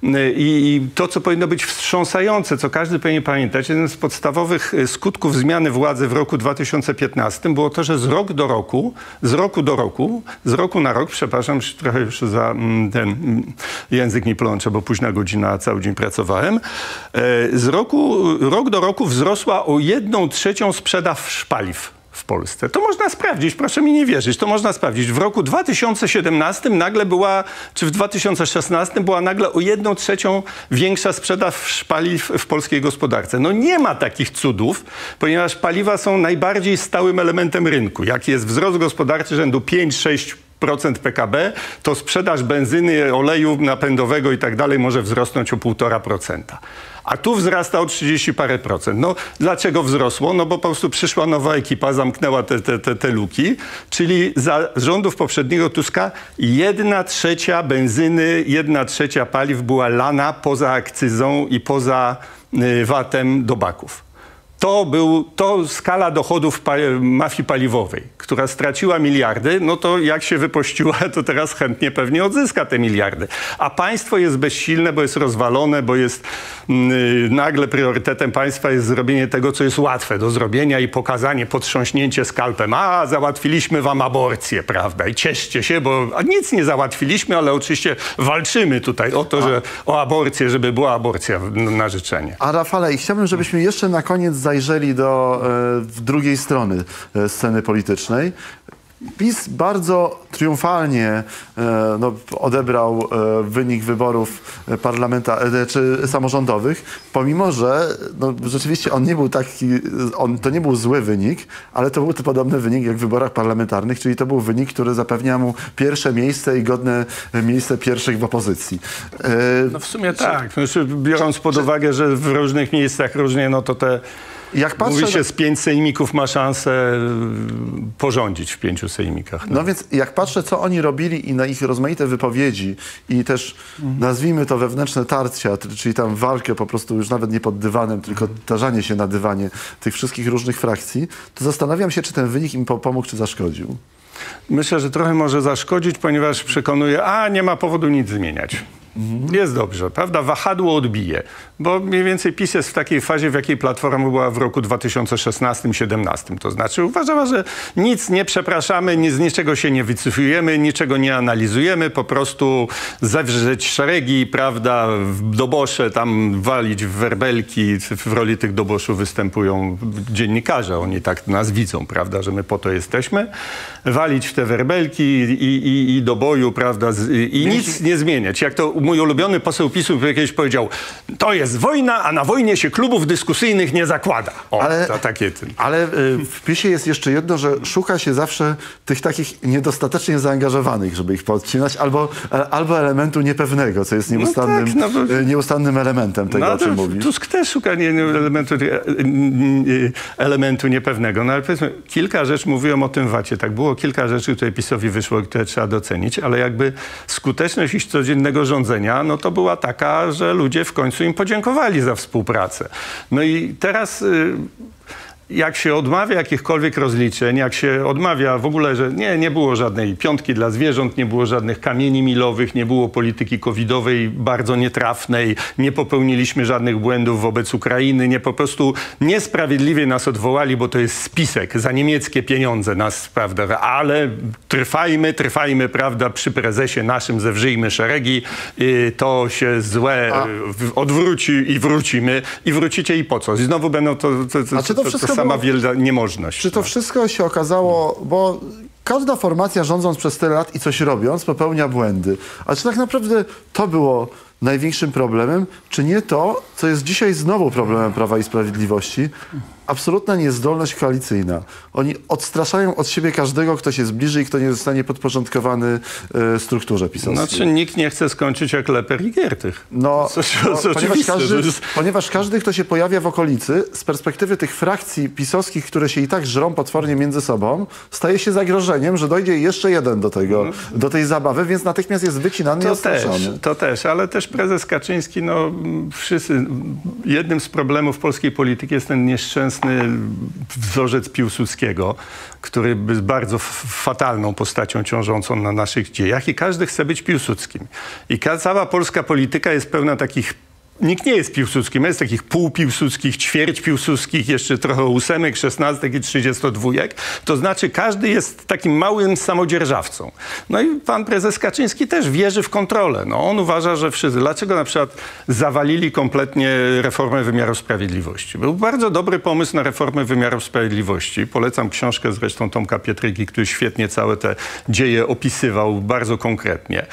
E: i, i to, co powinno być wstrząsające, co każdy powinien pamiętać, jeden z podstawowych y, skutków zmiany władzy w roku 2015 było to, że z roku do roku, z roku do roku, z roku na rok, przepraszam, trochę już za mm, ten mm, język mi plącze, bo późna godzina, cały dzień pracowałem, e, z roku, rok do roku wzrosła o jedną trzecią sprzedaż paliw Polsce. To można sprawdzić, proszę mi nie wierzyć, to można sprawdzić. W roku 2017 nagle była, czy w 2016 była nagle o jedną trzecią większa sprzedaż paliw w polskiej gospodarce. No nie ma takich cudów, ponieważ paliwa są najbardziej stałym elementem rynku. Jak jest wzrost gospodarczy rzędu 5-6 procent PKB, to sprzedaż benzyny, oleju napędowego i tak dalej może wzrosnąć o 1,5%. A tu wzrasta o 30 parę procent. No dlaczego wzrosło? No bo po prostu przyszła nowa ekipa, zamknęła te, te, te, te luki, czyli za rządów poprzedniego Tuska jedna trzecia benzyny, jedna trzecia paliw była lana poza akcyzą i poza y, VAT-em do baków. To był to skala dochodów pa mafii paliwowej, która straciła miliardy, no to jak się wypościła, to teraz chętnie pewnie odzyska te miliardy. A państwo jest bezsilne, bo jest rozwalone, bo jest mm, nagle priorytetem państwa jest zrobienie tego, co jest łatwe do zrobienia i pokazanie, potrząśnięcie skalpem. A, załatwiliśmy wam aborcję, prawda? I cieszcie się, bo nic nie załatwiliśmy, ale oczywiście walczymy tutaj o to, że o aborcję, żeby była aborcja na życzenie.
A: A Rafale, i chciałbym, żebyśmy jeszcze na koniec zajrzeli do e, drugiej strony e, sceny politycznej. PiS bardzo triumfalnie e, no, odebrał e, wynik wyborów parlamenta, e, czy samorządowych, pomimo że no, rzeczywiście on nie był taki, on, to nie był zły wynik, ale to był to podobny wynik jak w wyborach parlamentarnych, czyli to był wynik, który zapewnia mu pierwsze miejsce i godne miejsce pierwszych w opozycji.
E: No w sumie tak. Znaczy, biorąc pod uwagę, że w różnych miejscach różnie, no to te...
A: Jak patrzę
E: Mówi się, z pięć sejmików ma szansę y, porządzić w pięciu sejmikach.
A: No więc jak patrzę, co oni robili i na ich rozmaite wypowiedzi i też nazwijmy to wewnętrzne tarcia, czyli tam walkę po prostu już nawet nie pod dywanem, tylko tarzanie się na dywanie tych wszystkich różnych frakcji, to zastanawiam się, czy ten wynik im po- pomógł, czy zaszkodził.
E: Myślę, że trochę może zaszkodzić, ponieważ przekonuje, a nie ma powodu nic zmieniać. Jest dobrze, prawda? Wahadło odbije, bo mniej więcej PiS jest w takiej fazie, w jakiej Platforma była w roku 2016-17. To znaczy uważała, że nic nie przepraszamy, nic, z niczego się nie wycofujemy, niczego nie analizujemy, po prostu zewrzeć szeregi, prawda, w dobosze tam walić w werbelki. W roli tych doboszów występują dziennikarze, oni tak nas widzą, prawda, że my po to jesteśmy. Walić w te werbelki i, i, i do boju, prawda, i nic nie zmieniać. Jak to mój ulubiony poseł PiSu kiedyś powiedział, to jest wojna, a na wojnie się klubów dyskusyjnych nie zakłada. O,
A: Ale-
E: to takie... Ten.
A: Ale y, w PiSie jest jeszcze jedno, że szuka się zawsze tych takich niedostatecznie zaangażowanych, żeby ich podcinać, albo, e, albo elementu niepewnego, co jest nieustannym,
E: tak, no
A: y, nieustannym elementem tego,
E: No,
A: o czym
E: to
A: mówisz.
E: Tusk też szuka nie, elementu, e, e, elementu niepewnego. No ale powiedzmy, kilka rzeczy, mówiłem o tym wacie, tak było kilka rzeczy, które PiSowi wyszło, które trzeba docenić, ale jakby skuteczność ich codziennego rządzenia, no to była taka, że ludzie w końcu im podziękowali za współpracę. No i teraz... Jak się odmawia jakichkolwiek rozliczeń, jak się odmawia w ogóle, że nie, nie było żadnej piątki dla zwierząt, nie było żadnych kamieni milowych, nie było polityki covidowej bardzo nietrafnej, nie popełniliśmy żadnych błędów wobec Ukrainy, nie po prostu niesprawiedliwie nas odwołali, bo to jest spisek za niemieckie pieniądze nas, prawda, ale trwajmy, trwajmy, prawda, przy prezesie naszym zewrzyjmy szeregi, y, to się złe y, w- odwróci i wrócimy. I wrócicie i po co? I znowu będą to, to, to,
A: to
E: to, sama wielka niemożność.
A: Czy to wszystko się okazało, bo każda formacja rządząc przez tyle lat i coś robiąc popełnia błędy. A czy tak naprawdę to było największym problemem, czy nie to, co jest dzisiaj znowu problemem Prawa i Sprawiedliwości? Absolutna niezdolność koalicyjna. Oni odstraszają od siebie każdego, kto się zbliży i kto nie zostanie podporządkowany e, strukturze pisowskiej.
E: Znaczy nikt nie chce skończyć jak Leper i Giertych.
A: No,
E: Co- co-
A: no, ponieważ, każdy,
E: jest-
A: ponieważ każdy, kto się pojawia w okolicy, z perspektywy tych frakcji pisowskich, które się i tak żrą potwornie między sobą, staje się zagrożeniem, że dojdzie jeszcze jeden do, tego, do tej zabawy, więc natychmiast jest wycinany i
E: To też, to też, ale też prezes Kaczyński, no wszyscy, jednym z problemów polskiej polityki jest ten nieszczęsny wzorzec Piłsudskiego, który jest bardzo fatalną postacią ciążącą na naszych dziejach i każdy chce być Piłsudskim. I cała polska polityka jest pełna takich Nikt nie jest piłsudskim, jest takich półpiłsudskich, ćwierć piłsudskich, jeszcze trochę ósemek, szesnastek i trzydziestodwójek. To znaczy każdy jest takim małym samodzierżawcą. No i pan prezes Kaczyński też wierzy w kontrolę. No, on uważa, że wszyscy... Dlaczego na przykład zawalili kompletnie reformę wymiaru sprawiedliwości? Był bardzo dobry pomysł na reformę wymiaru sprawiedliwości. Polecam książkę zresztą Tomka Pietryki, który świetnie całe te dzieje opisywał bardzo konkretnie.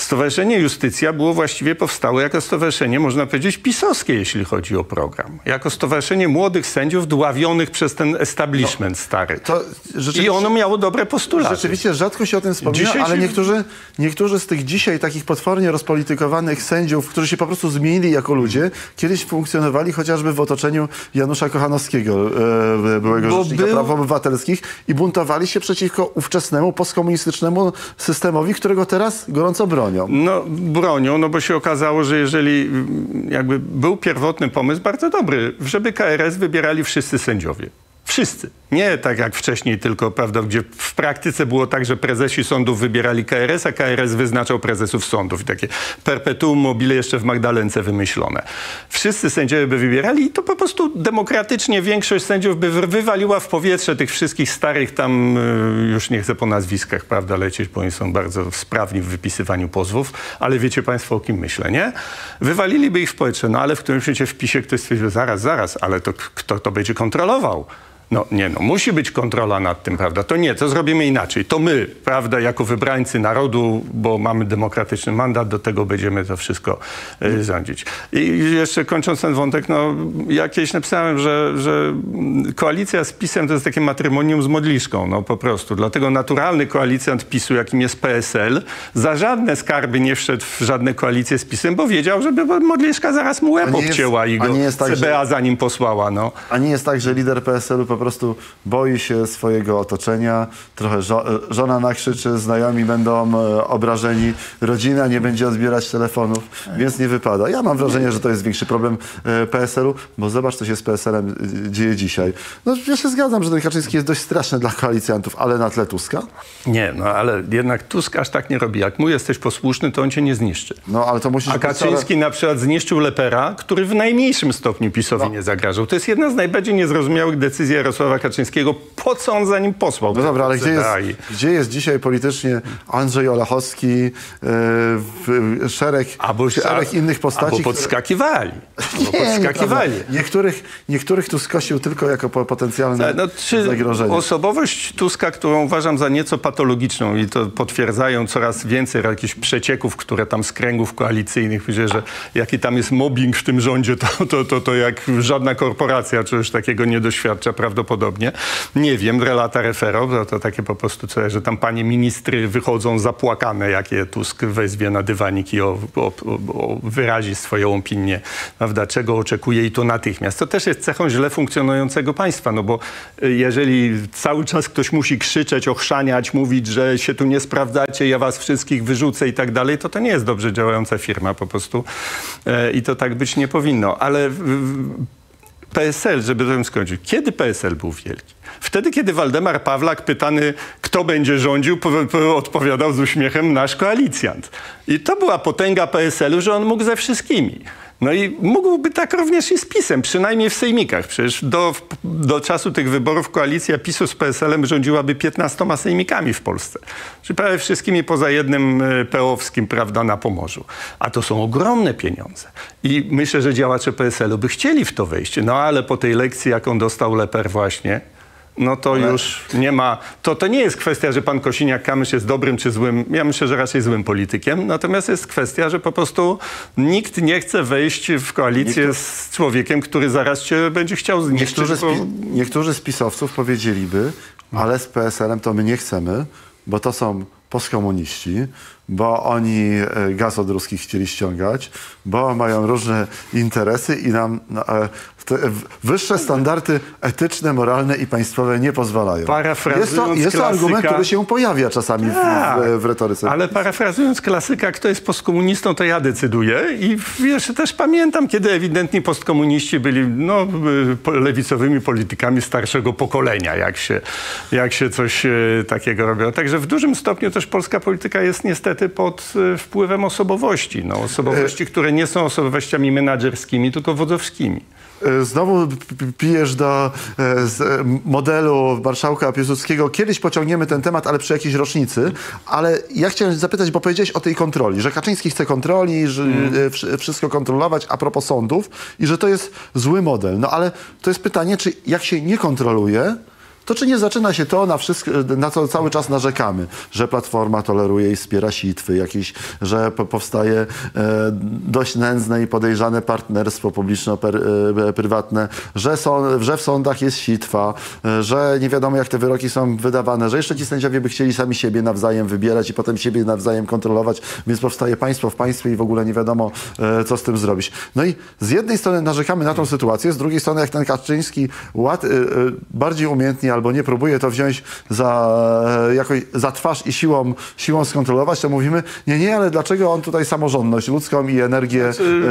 E: Stowarzyszenie Justycja było właściwie powstałe jako stowarzyszenie, można powiedzieć, pisowskie, jeśli chodzi o program. Jako stowarzyszenie młodych sędziów dławionych przez ten establishment stary.
A: No, To
E: I ono miało dobre postulaty.
A: Rzeczywiście rzadko się o tym wspomina,
E: Dzisiaj
A: ale
E: się-
A: niektórzy, niektórzy z tych dzisiaj takich potwornie rozpolitykowanych sędziów, którzy się po prostu zmienili jako ludzie, kiedyś funkcjonowali chociażby w otoczeniu Janusza Kochanowskiego, e, byłego
E: Bo
A: rzecznika
E: był-
A: praw obywatelskich i buntowali się przeciwko ówczesnemu postkomunistycznemu systemowi, którego teraz gorąco bronią.
E: No, bronią, no bo się okazało, że jeżeli mm, jakby był pierwotny pomysł, bardzo dobry, żeby KRS wybierali wszyscy sędziowie. Wszyscy. Nie tak jak wcześniej, tylko prawda, gdzie w praktyce było tak, że prezesi sądów wybierali KRS, a KRS wyznaczał prezesów sądów. I takie perpetuum mobile jeszcze w Magdalence wymyślone. Wszyscy sędziowie by wybierali i to po prostu demokratycznie większość sędziów by wy- wywaliła w powietrze tych wszystkich starych tam, y, już nie chcę po nazwiskach, prawda, lecieć, bo oni są bardzo sprawni w wypisywaniu pozwów, ale wiecie państwo, o kim myślę, nie? Wywaliliby ich w powietrze, no ale w którymś momencie w PiSie ktoś stwierdził, zaraz, zaraz, ale to kto to będzie kontrolował? No nie, no musi być kontrola nad tym, prawda? To nie, to zrobimy inaczej. To my, prawda, jako wybrańcy narodu, bo mamy demokratyczny mandat, do tego będziemy to wszystko y, rządzić. I jeszcze kończąc ten wątek, no ja kiedyś napisałem, że, że koalicja z PiSem to jest takie matrymonium z modliszką, no po prostu. Dlatego naturalny koalicjant PiSu, jakim jest PSL, za żadne skarby nie wszedł w żadne koalicje z PiSem, bo wiedział, żeby modliszka zaraz mu łeb obcięła i go
A: tak, że-
E: CBA za nim posłała, no.
A: A nie jest tak, że lider PSL-u po prostu boi się swojego otoczenia, trochę żo- żona nakrzyczy, znajomi będą e, obrażeni, rodzina nie będzie odbierać telefonów, więc nie wypada. Ja mam wrażenie, że to jest większy problem e, PSL-u, bo zobacz, co się z PSL-em e, dzieje dzisiaj. No ja się zgadzam, że ten Kaczyński jest dość straszny dla koalicjantów, ale na tle Tuska?
E: Nie, no ale jednak Tusk aż tak nie robi. Jak mu jesteś posłuszny, to on cię nie zniszczy.
A: No ale to musisz
E: A Kaczyński na przykład zniszczył Lepera, który w najmniejszym stopniu PiSowi
A: No.
E: nie zagrażał. To jest jedna z najbardziej niezrozumiałych decyzji Jarosława Kaczyńskiego. Po co on za nim posłał?
A: No dobra, ale gdzie jest, gdzie jest dzisiaj politycznie Andrzej Olechowski, e, w- szereg, szereg
E: a-
A: innych postaci,
E: Albo podskakiwali. Albo
A: Nie,
E: podskakiwali.
A: nieprawda. Niektórych, niektórych tu skosił tylko jako po- potencjalne
E: No, czy
A: zagrożenie.
E: osobowość Tuska, którą uważam za nieco patologiczną i to potwierdzają coraz więcej jakichś przecieków, które tam z kręgów koalicyjnych, myślę, że jaki tam jest mobbing w tym rządzie, to, to, to, to jak żadna korporacja czegoś takiego nie doświadcza prawdopodobnie. Nie wiem, relata refero, to, to takie po prostu coś, że tam panie ministry wychodzą zapłakane, jakie Tusk wezwie na dywanik i o, o, o, wyrazi swoją opinię, prawda, czego oczekuje i to natychmiast. To też jest cechą źle funkcjonującego państwa, no bo y, jeżeli cały czas ktoś musi krzyczeć, ochrzaniać, mówić, że się tu nie sprawdzacie, ja was wszystkich wyrzucę i tak dalej, to to nie jest dobrze działająca firma po prostu E, i to tak być nie powinno. Ale PSL, żeby to skończyć. Kiedy PSL był wielki? Wtedy, kiedy Waldemar Pawlak, pytany, kto będzie rządził, odpowiadał z uśmiechem nasz koalicjant. I to była potęga PSL-u, że on mógł ze wszystkimi. No i mógłby tak również i z PiSem, przynajmniej w sejmikach. Przecież do, do czasu tych wyborów koalicja PiSu z PSL-em rządziła by 15 sejmikami w Polsce. Czyli prawie wszystkimi poza jednym e, peowskim, prawda, na Pomorzu. A to są ogromne pieniądze. I myślę, że działacze PSL-u by chcieli w to wejść. No ale po tej lekcji, jaką dostał Leper właśnie, no to Ale... już nie ma. To, to nie jest kwestia, że pan Kosiniak-Kamysz jest dobrym czy złym. Ja myślę, że raczej złym politykiem. Natomiast jest kwestia, że po prostu nikt nie chce wejść w koalicję Niektóry... z człowiekiem, który zaraz cię będzie chciał zniszczyć.
A: Niektórzy, bo... Niektórzy z pisowców powiedzieliby, ale z PSL-em to my nie chcemy, bo to są postkomuniści, bo oni e, gaz od ruskich chcieli ściągać, bo mają różne interesy i nam no, e, wyższe standardy etyczne, moralne i państwowe nie pozwalają.
E: Jest to,
A: jest to argument, który się pojawia czasami w, w,
E: tak,
A: w, retoryce.
E: Ale parafrazując klasyka, kto jest postkomunistą, to ja decyduję. I wiesz, też pamiętam, kiedy ewidentni postkomuniści byli no, lewicowymi politykami starszego pokolenia, jak się, jak się coś e, takiego robiło. Także w dużym stopniu też polska polityka jest niestety pod e, wpływem osobowości. No, osobowości, które nie są osobowościami menadżerskimi, tylko wodzowskimi.
A: E, znowu pijesz do e, modelu marszałka Piłsudskiego. Kiedyś pociągniemy ten temat, ale przy jakiejś rocznicy. Ale ja chciałem zapytać, bo powiedziałeś o tej kontroli, że Kaczyński chce kontroli, że mm. wszystko kontrolować a propos sądów i że to jest zły model. No ale to jest pytanie, czy jak się nie kontroluje, to czy nie zaczyna się to, na, wszystko, na co cały czas narzekamy, że Platforma toleruje i wspiera sitwy, jakieś, że powstaje e, dość nędzne i podejrzane partnerstwo publiczno-prywatne, że, że w sądach jest sitwa, e, że nie wiadomo jak te wyroki są wydawane, że jeszcze ci sędziowie by chcieli sami siebie nawzajem wybierać i potem siebie nawzajem kontrolować, więc powstaje państwo w państwie i w ogóle nie wiadomo e, co z tym zrobić. No i z jednej strony narzekamy na tą sytuację, z drugiej strony jak ten Kaczyński ład, e, e, bardziej umiejętnie albo nie próbuje to wziąć za, e, jakoś, za twarz i siłą, siłą skontrolować, to mówimy, nie, nie, ale dlaczego on tutaj samorządność ludzką i energię znaczy,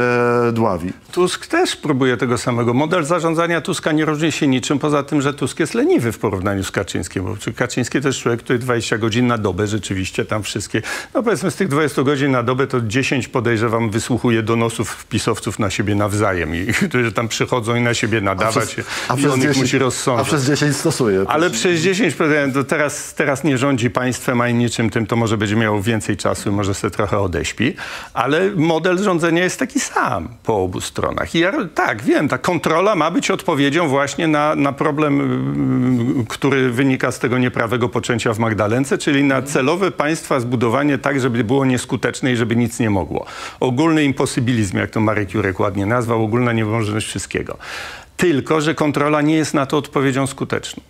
A: e, dławi?
E: Tusk też próbuje tego samego. Model zarządzania Tuska nie różni się niczym, poza tym, że Tusk jest leniwy w porównaniu z Kaczyńskim. Bo Kaczyński to jest człowiek, który 20 godzin na dobę rzeczywiście tam wszystkie, no powiedzmy z tych 20 godzin na dobę to 10 podejrzewam wysłuchuje donosów pisowców na siebie nawzajem i którzy tam przychodzą i na siebie nadawać a przez, a i on 10, ich musi rozsądzać.
A: A przez 10 stosuje.
E: Ale przez 10% to teraz, teraz nie rządzi państwem ani niczym tym, to może będzie miał więcej czasu i może sobie trochę odeśpi. Ale model rządzenia jest taki sam po obu stronach. I ja tak, wiem, ta kontrola ma być odpowiedzią właśnie na, na problem, mm, który wynika z tego nieprawego poczęcia w Magdalence, czyli na celowe państwa zbudowanie tak, żeby było nieskuteczne i żeby nic nie mogło. Ogólny imposybilizm, jak to Marek Jurek ładnie nazwał, ogólna niemożność wszystkiego. Tylko, że kontrola nie jest na to odpowiedzią skuteczną.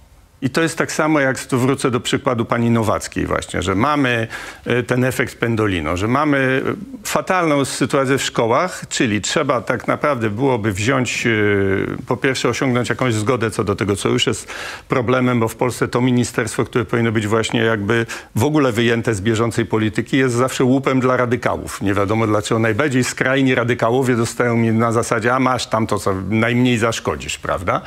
E: I to jest tak samo, jak tu wrócę do przykładu pani Nowackiej właśnie, że mamy e, ten efekt pendolino, że mamy e, fatalną sytuację w szkołach, czyli trzeba tak naprawdę byłoby wziąć, e, po pierwsze osiągnąć jakąś zgodę co do tego, co już jest problemem, bo w Polsce to ministerstwo, które powinno być właśnie jakby w ogóle wyjęte z bieżącej polityki, jest zawsze łupem dla radykałów. Nie wiadomo dlaczego najbardziej skrajni radykałowie dostają mi na zasadzie, a masz tam to, co najmniej zaszkodzisz, prawda?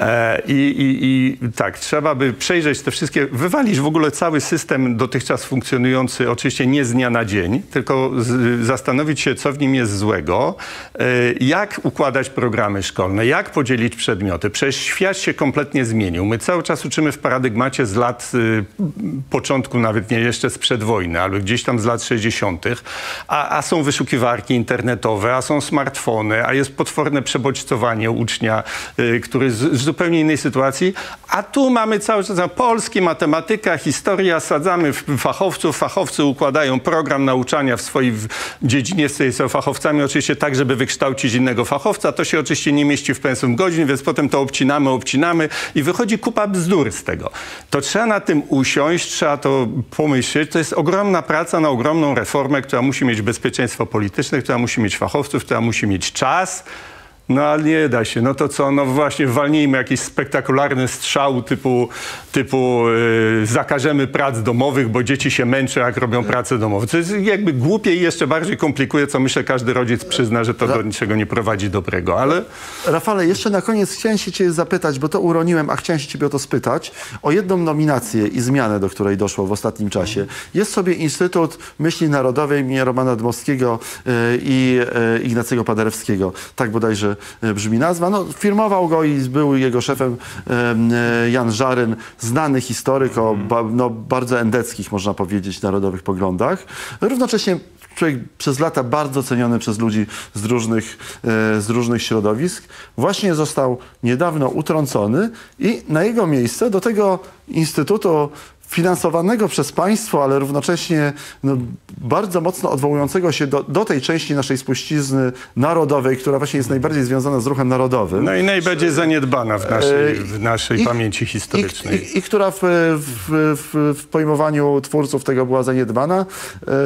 E: E, I, i, I, tak, trzeba by przejrzeć te wszystkie, wywalić w ogóle cały system dotychczas funkcjonujący, oczywiście nie z dnia na dzień, tylko z, zastanowić się, co w nim jest złego, e, jak układać programy szkolne, jak podzielić przedmioty. Przecież świat się kompletnie zmienił. My cały czas uczymy w paradygmacie z lat y, początku, nawet nie jeszcze sprzed wojny, ale gdzieś tam z lat 60., a, a są wyszukiwarki internetowe, a są smartfony, a jest potworne przebodźcowanie ucznia, y, który z, zupełnie innej sytuacji, a tu mamy cały czas polski, matematyka, historia, sadzamy fachowców, fachowcy układają program nauczania w swojej dziedzinie, są fachowcami oczywiście tak, żeby wykształcić innego fachowca. To się oczywiście nie mieści w pensum godzin, więc potem to obcinamy, obcinamy i wychodzi kupa bzdur z tego. To trzeba na tym usiąść, trzeba to pomyśleć. To jest ogromna praca na ogromną reformę, która musi mieć bezpieczeństwo polityczne, która musi mieć fachowców, która musi mieć czas No ale nie da się. No to co, no właśnie walnijmy jakiś spektakularny strzał typu, typu yy, zakażemy prac domowych, bo dzieci się męczą, jak robią pracę domową. To jest jakby głupie i jeszcze bardziej komplikuje, co myślę każdy rodzic przyzna, że to do niczego nie prowadzi dobrego, ale...
A: Rafale, jeszcze na koniec chciałem się cię zapytać, bo to uroniłem, a chciałem się ciebie o to spytać, o jedną nominację i zmianę, do której doszło w ostatnim czasie. Jest sobie Instytut Myśli Narodowej imienia Romana Dmowskiego yy, i yy, Ignacego Paderewskiego. Tak bodajże brzmi nazwa. No, firmował go i był jego szefem yy, Jan Żaryn, znany historyk o ba, no, bardzo endeckich, można powiedzieć, narodowych poglądach. Równocześnie człowiek przez lata bardzo ceniony przez ludzi z różnych, e, z różnych środowisk, właśnie został niedawno utrącony i na jego miejsce do tego instytutu finansowanego przez państwo, ale równocześnie no, bardzo mocno odwołującego się do, do tej części naszej spuścizny narodowej, która właśnie jest najbardziej związana z ruchem narodowym.
E: No i najbardziej zaniedbana w naszej, w naszej
A: I-
E: pamięci
A: I,
E: historycznej.
A: i, I która w, w, w, pojmowaniu twórców tego była zaniedbana,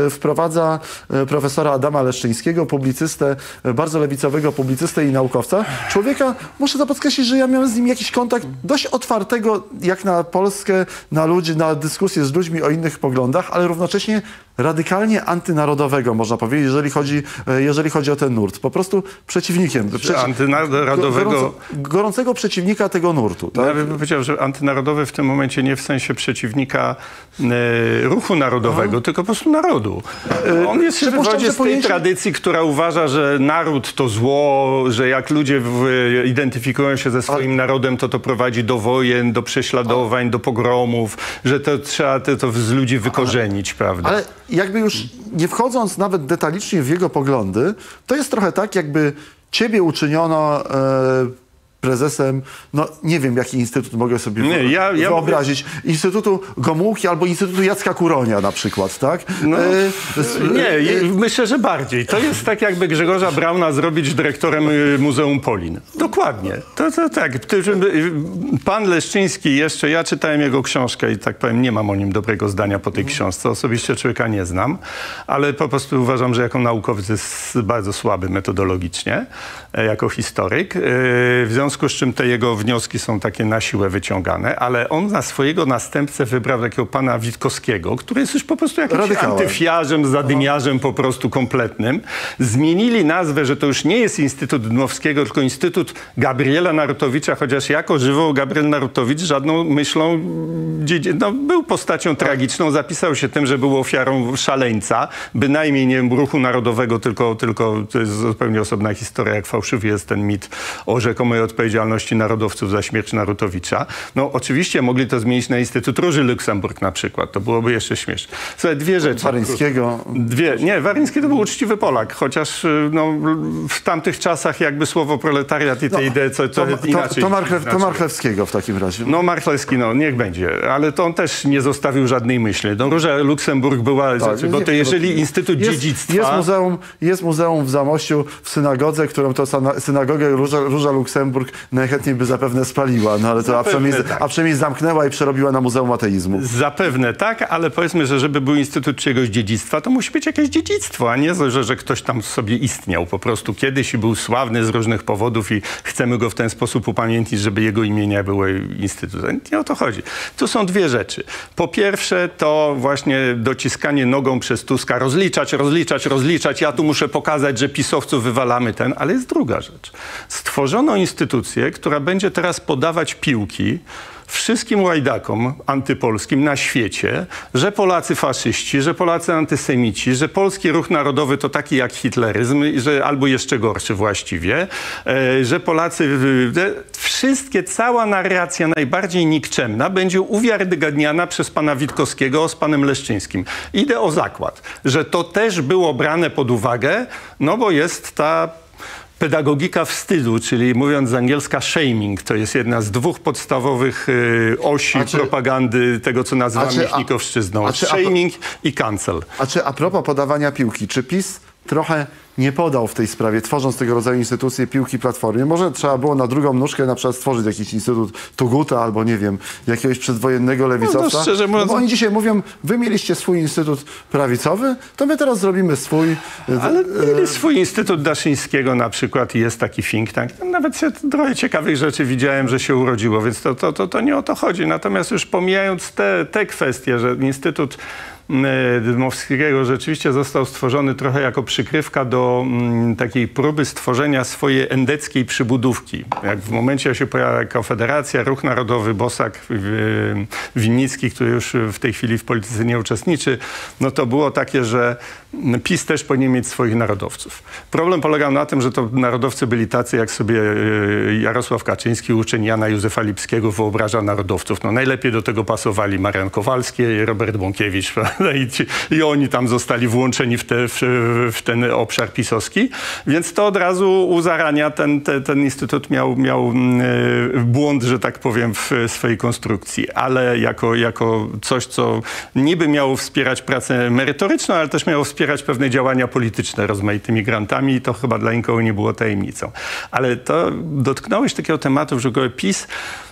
A: e, wprowadza e, profesora Adama Leszczyńskiego, publicystę, e, bardzo lewicowego publicystę i naukowca. Człowieka, muszę to podkreślić, że ja miałem z nim jakiś kontakt dość otwartego, jak na Polskę, na ludzi, na dyskusję z ludźmi o innych poglądach, ale równocześnie radykalnie antynarodowego, można powiedzieć, jeżeli chodzi, e, jeżeli chodzi o ten nurt. Po prostu przeciwnikiem. Przeci-
E: antynarodowego-
A: gorąco, gorącego przeciwnika tego nurtu.
E: No,
A: Tak?
E: ja bym powiedział, że antynarodowy w tym momencie nie w sensie przeciwnika e, ruchu narodowego, tylko po prostu narodu. On jest
A: że
E: z tej
A: pojęcie-
E: tradycji, która uważa, że naród to zło, że jak ludzie w, identyfikują się ze swoim narodem, to to prowadzi do wojen, do prześladowań, do pogromów, że to trzeba to, to z ludzi wykorzenić, prawda?
A: Ale jakby już nie wchodząc nawet detalicznie w jego poglądy, to jest trochę tak, jakby ciebie uczyniono e, prezesem, no nie wiem, jaki instytut mogę sobie
E: Nie, ja- ja
A: wyobrazić. Instytutu Gomułki albo Instytutu Jacka Kuronia na przykład, tak?
E: No,
A: E,
E: Nie,
A: e,
E: myślę, że bardziej. To jest tak, jakby Grzegorza Brauna zrobić dyrektorem y, Muzeum Polin. Dokładnie. To, to tak. Y, Pan Leszczyński jeszcze, ja czytałem jego książkę i tak powiem, nie mam o nim dobrego zdania po tej książce. Osobiście człowieka nie znam, ale po prostu uważam, że jako naukowiec jest bardzo słaby metodologicznie, jako historyk. E, W związku z czym te jego wnioski są takie na siłę wyciągane, ale on na swojego następcę wybrał takiego pana Witkowskiego, który jest już po prostu jakimś
A: Radykałem.
E: antyf fiarzem, zadymiarzem po prostu kompletnym. Zmienili nazwę, że to już nie jest Instytut Dmowskiego, tylko Instytut Gabriela Narutowicza, chociaż jako żywo Gabriel Narutowicz żadną myślą, no, był postacią tragiczną, zapisał się tym, że był ofiarą szaleńca, bynajmniej nie ruchu narodowego, tylko, tylko to jest zupełnie osobna historia, jak fałszywy jest ten mit o rzekomej odpowiedzialności narodowców za śmierć Narutowicza. No oczywiście mogli to zmienić na Instytut Róży Luksemburg na przykład, to byłoby jeszcze śmieszne. Słuchaj, dwie rzeczy.
A: Waryńskiego.
E: Dwie. Nie, Waryński to był uczciwy Polak, chociaż y, no, w tamtych czasach jakby słowo proletariat i te idee co, co
A: No, To, to,
E: inaczej.
A: to, Marchlew, to
E: znaczy.
A: Marchlewskiego w takim razie.
E: No Marchlewski, no niech będzie, ale to on też nie zostawił żadnej myśli. No Róża Luksemburg była, znaczy, bo to jeżeli Instytut
A: jest,
E: Dziedzictwa...
A: Jest muzeum, jest muzeum w Zamościu w synagodze, którą to synagogę Róża, Róża Luksemburg najchętniej by zapewne spaliła, no ale to a przynajmniej,
E: tak.
A: a przynajmniej zamknęła i przerobiła na Muzeum Ateizmu.
E: Zapewne tak, ale powiedzmy, że żeby był Instytut czegoś dziedzictwa, to musi być jakieś dziedzictwo, a nie, że, że ktoś tam sobie istniał po prostu kiedyś i był sławny z różnych powodów i chcemy go w ten sposób upamiętnić, żeby jego imienia były instytutem. Nie o to chodzi. Tu są dwie rzeczy. Po pierwsze to właśnie dociskanie nogą przez Tuska, rozliczać, rozliczać, rozliczać. Ja tu muszę pokazać, że pisowców wywalamy ten, ale jest druga rzecz. Stworzono instytucję, która będzie teraz podawać piłki wszystkim łajdakom antypolskim na świecie, że Polacy faszyści, że Polacy antysemici, że polski ruch narodowy to taki jak hitleryzm, że albo jeszcze gorszy właściwie, e, że Polacy, te- wszystkie, cała narracja najbardziej nikczemna będzie uwiarygadniana przez pana Witkowskiego z panem Leszczyńskim. Idę o zakład, że to też było brane pod uwagę, no bo jest ta Pedagogika wstydu, czyli mówiąc z angielska shaming, to jest jedna z dwóch podstawowych y, osi
A: czy-
E: propagandy tego, co nazywamy Michnikowszczyzną. Shaming i cancel.
A: A czy a propos podawania piłki, czy PiS trochę nie podał w tej sprawie, tworząc tego rodzaju instytucje piłki platformie. Może trzeba było na drugą nóżkę na przykład stworzyć jakiś instytut Tuguta albo nie wiem, jakiegoś przedwojennego lewicowca.
E: No, szczerze mówiąc-
A: oni dzisiaj mówią, wy mieliście swój instytut prawicowy, to my teraz zrobimy swój.
E: Ale mieli swój Instytut Daszyńskiego na przykład i jest taki think tank. Tam nawet się trochę ciekawych rzeczy widziałem, że się urodziło, więc to, to, to, to nie o to chodzi. Natomiast już pomijając te, te kwestie, że Instytut e, Dmowskiego rzeczywiście został stworzony trochę jako przykrywka do mm, takiej próby stworzenia swojej endeckiej przybudówki. Jak w momencie jak się pojawia Konfederacja, Ruch Narodowy, Bosak, Winnicki, który już w tej chwili w polityce nie uczestniczy, no to było takie, że PiS też powinien mieć swoich narodowców. Problem polegał na tym, że to narodowcy byli tacy, jak sobie e, Jarosław Kaczyński, uczeń Jana Józefa Lipskiego wyobraża narodowców. No najlepiej do tego pasowali Marian Kowalski i Robert Bąkiewicz. I, ci, I oni tam zostali włączeni w, te, w, w ten obszar pisowski. Więc to od razu u zarania ten, te, ten instytut miał, miał mm, e, błąd, że tak powiem, w swojej konstrukcji. Ale jako, jako coś, co niby miało wspierać pracę merytoryczną, ale też miało wspierać pewne działania polityczne rozmaitymi grantami i to chyba dla nikogo nie było tajemnicą. Ale to dotknąłeś takiego tematu, że go PiS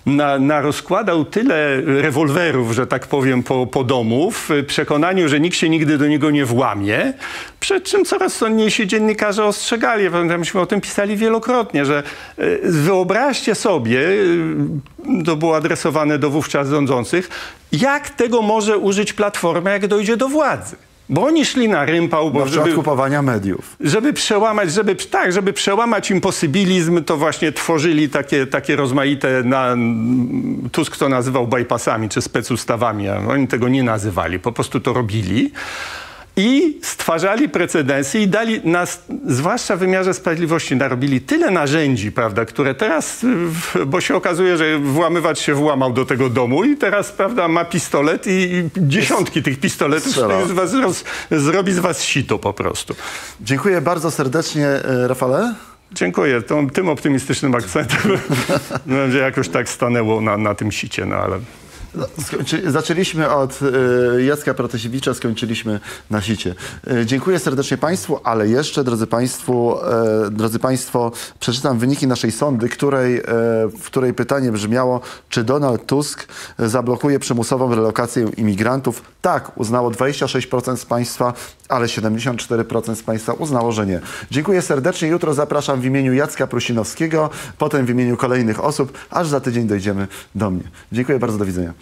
E: na, na rozkładał tyle rewolwerów, że tak powiem, po, po domu w przekonaniu, że nikt się nigdy do niego nie włamie, przed czym coraz sądniejsi dziennikarze ostrzegali. Myśmy o tym pisali wielokrotnie, że e, wyobraźcie sobie, e, to było adresowane do wówczas rządzących, jak tego może użyć Platforma, jak dojdzie do władzy. Bo oni szli na rympał, bo
A: na
E: żeby,
A: kupowania mediów.
E: żeby przełamać, żeby, tak, żeby przełamać imposybilizm, to właśnie tworzyli takie, takie rozmaite, na, Tusk to nazywał bypassami czy specustawami, a oni tego nie nazywali, po prostu to robili. I stwarzali precedensy i dali nas, zwłaszcza w wymiarze sprawiedliwości, narobili tyle narzędzi, prawda, które teraz, bo się okazuje, że włamywacz się włamał do tego domu i teraz, prawda, ma pistolet i, i dziesiątki tych pistoletów z was, roz, zrobi z was sito po prostu.
A: Dziękuję bardzo serdecznie, e, Rafale.
E: Dziękuję. Tą, tym optymistycznym akcentem będzie jakoś tak stanęło na, na tym sicie, no ale...
A: Skończy, zaczęliśmy od e, Jacka Protasiewicza, skończyliśmy na sicie. E, dziękuję serdecznie Państwu, ale jeszcze, drodzy Państwo, e, drodzy Państwo, przeczytam wyniki naszej sądy, której, e, w której pytanie brzmiało, czy Donald Tusk zablokuje przymusową relokację imigrantów. Tak, uznało 26% z Państwa, ale 74% z Państwa uznało, że nie. Dziękuję serdecznie. Jutro zapraszam w imieniu Jacka Prusinowskiego, potem w imieniu kolejnych osób, aż za tydzień dojdziemy do mnie. Dziękuję bardzo, do widzenia.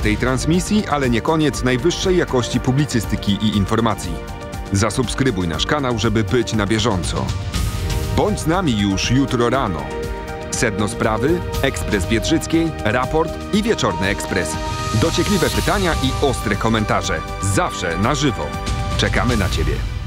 F: Tej transmisji, ale nie koniec najwyższej jakości publicystyki i informacji. Zasubskrybuj nasz kanał, żeby być na bieżąco. Bądź z nami już jutro rano. Sedno sprawy, Ekspres Biedrzyckiej, raport i Wieczorny Ekspres. Dociekliwe pytania i ostre komentarze. Zawsze na żywo. Czekamy na Ciebie.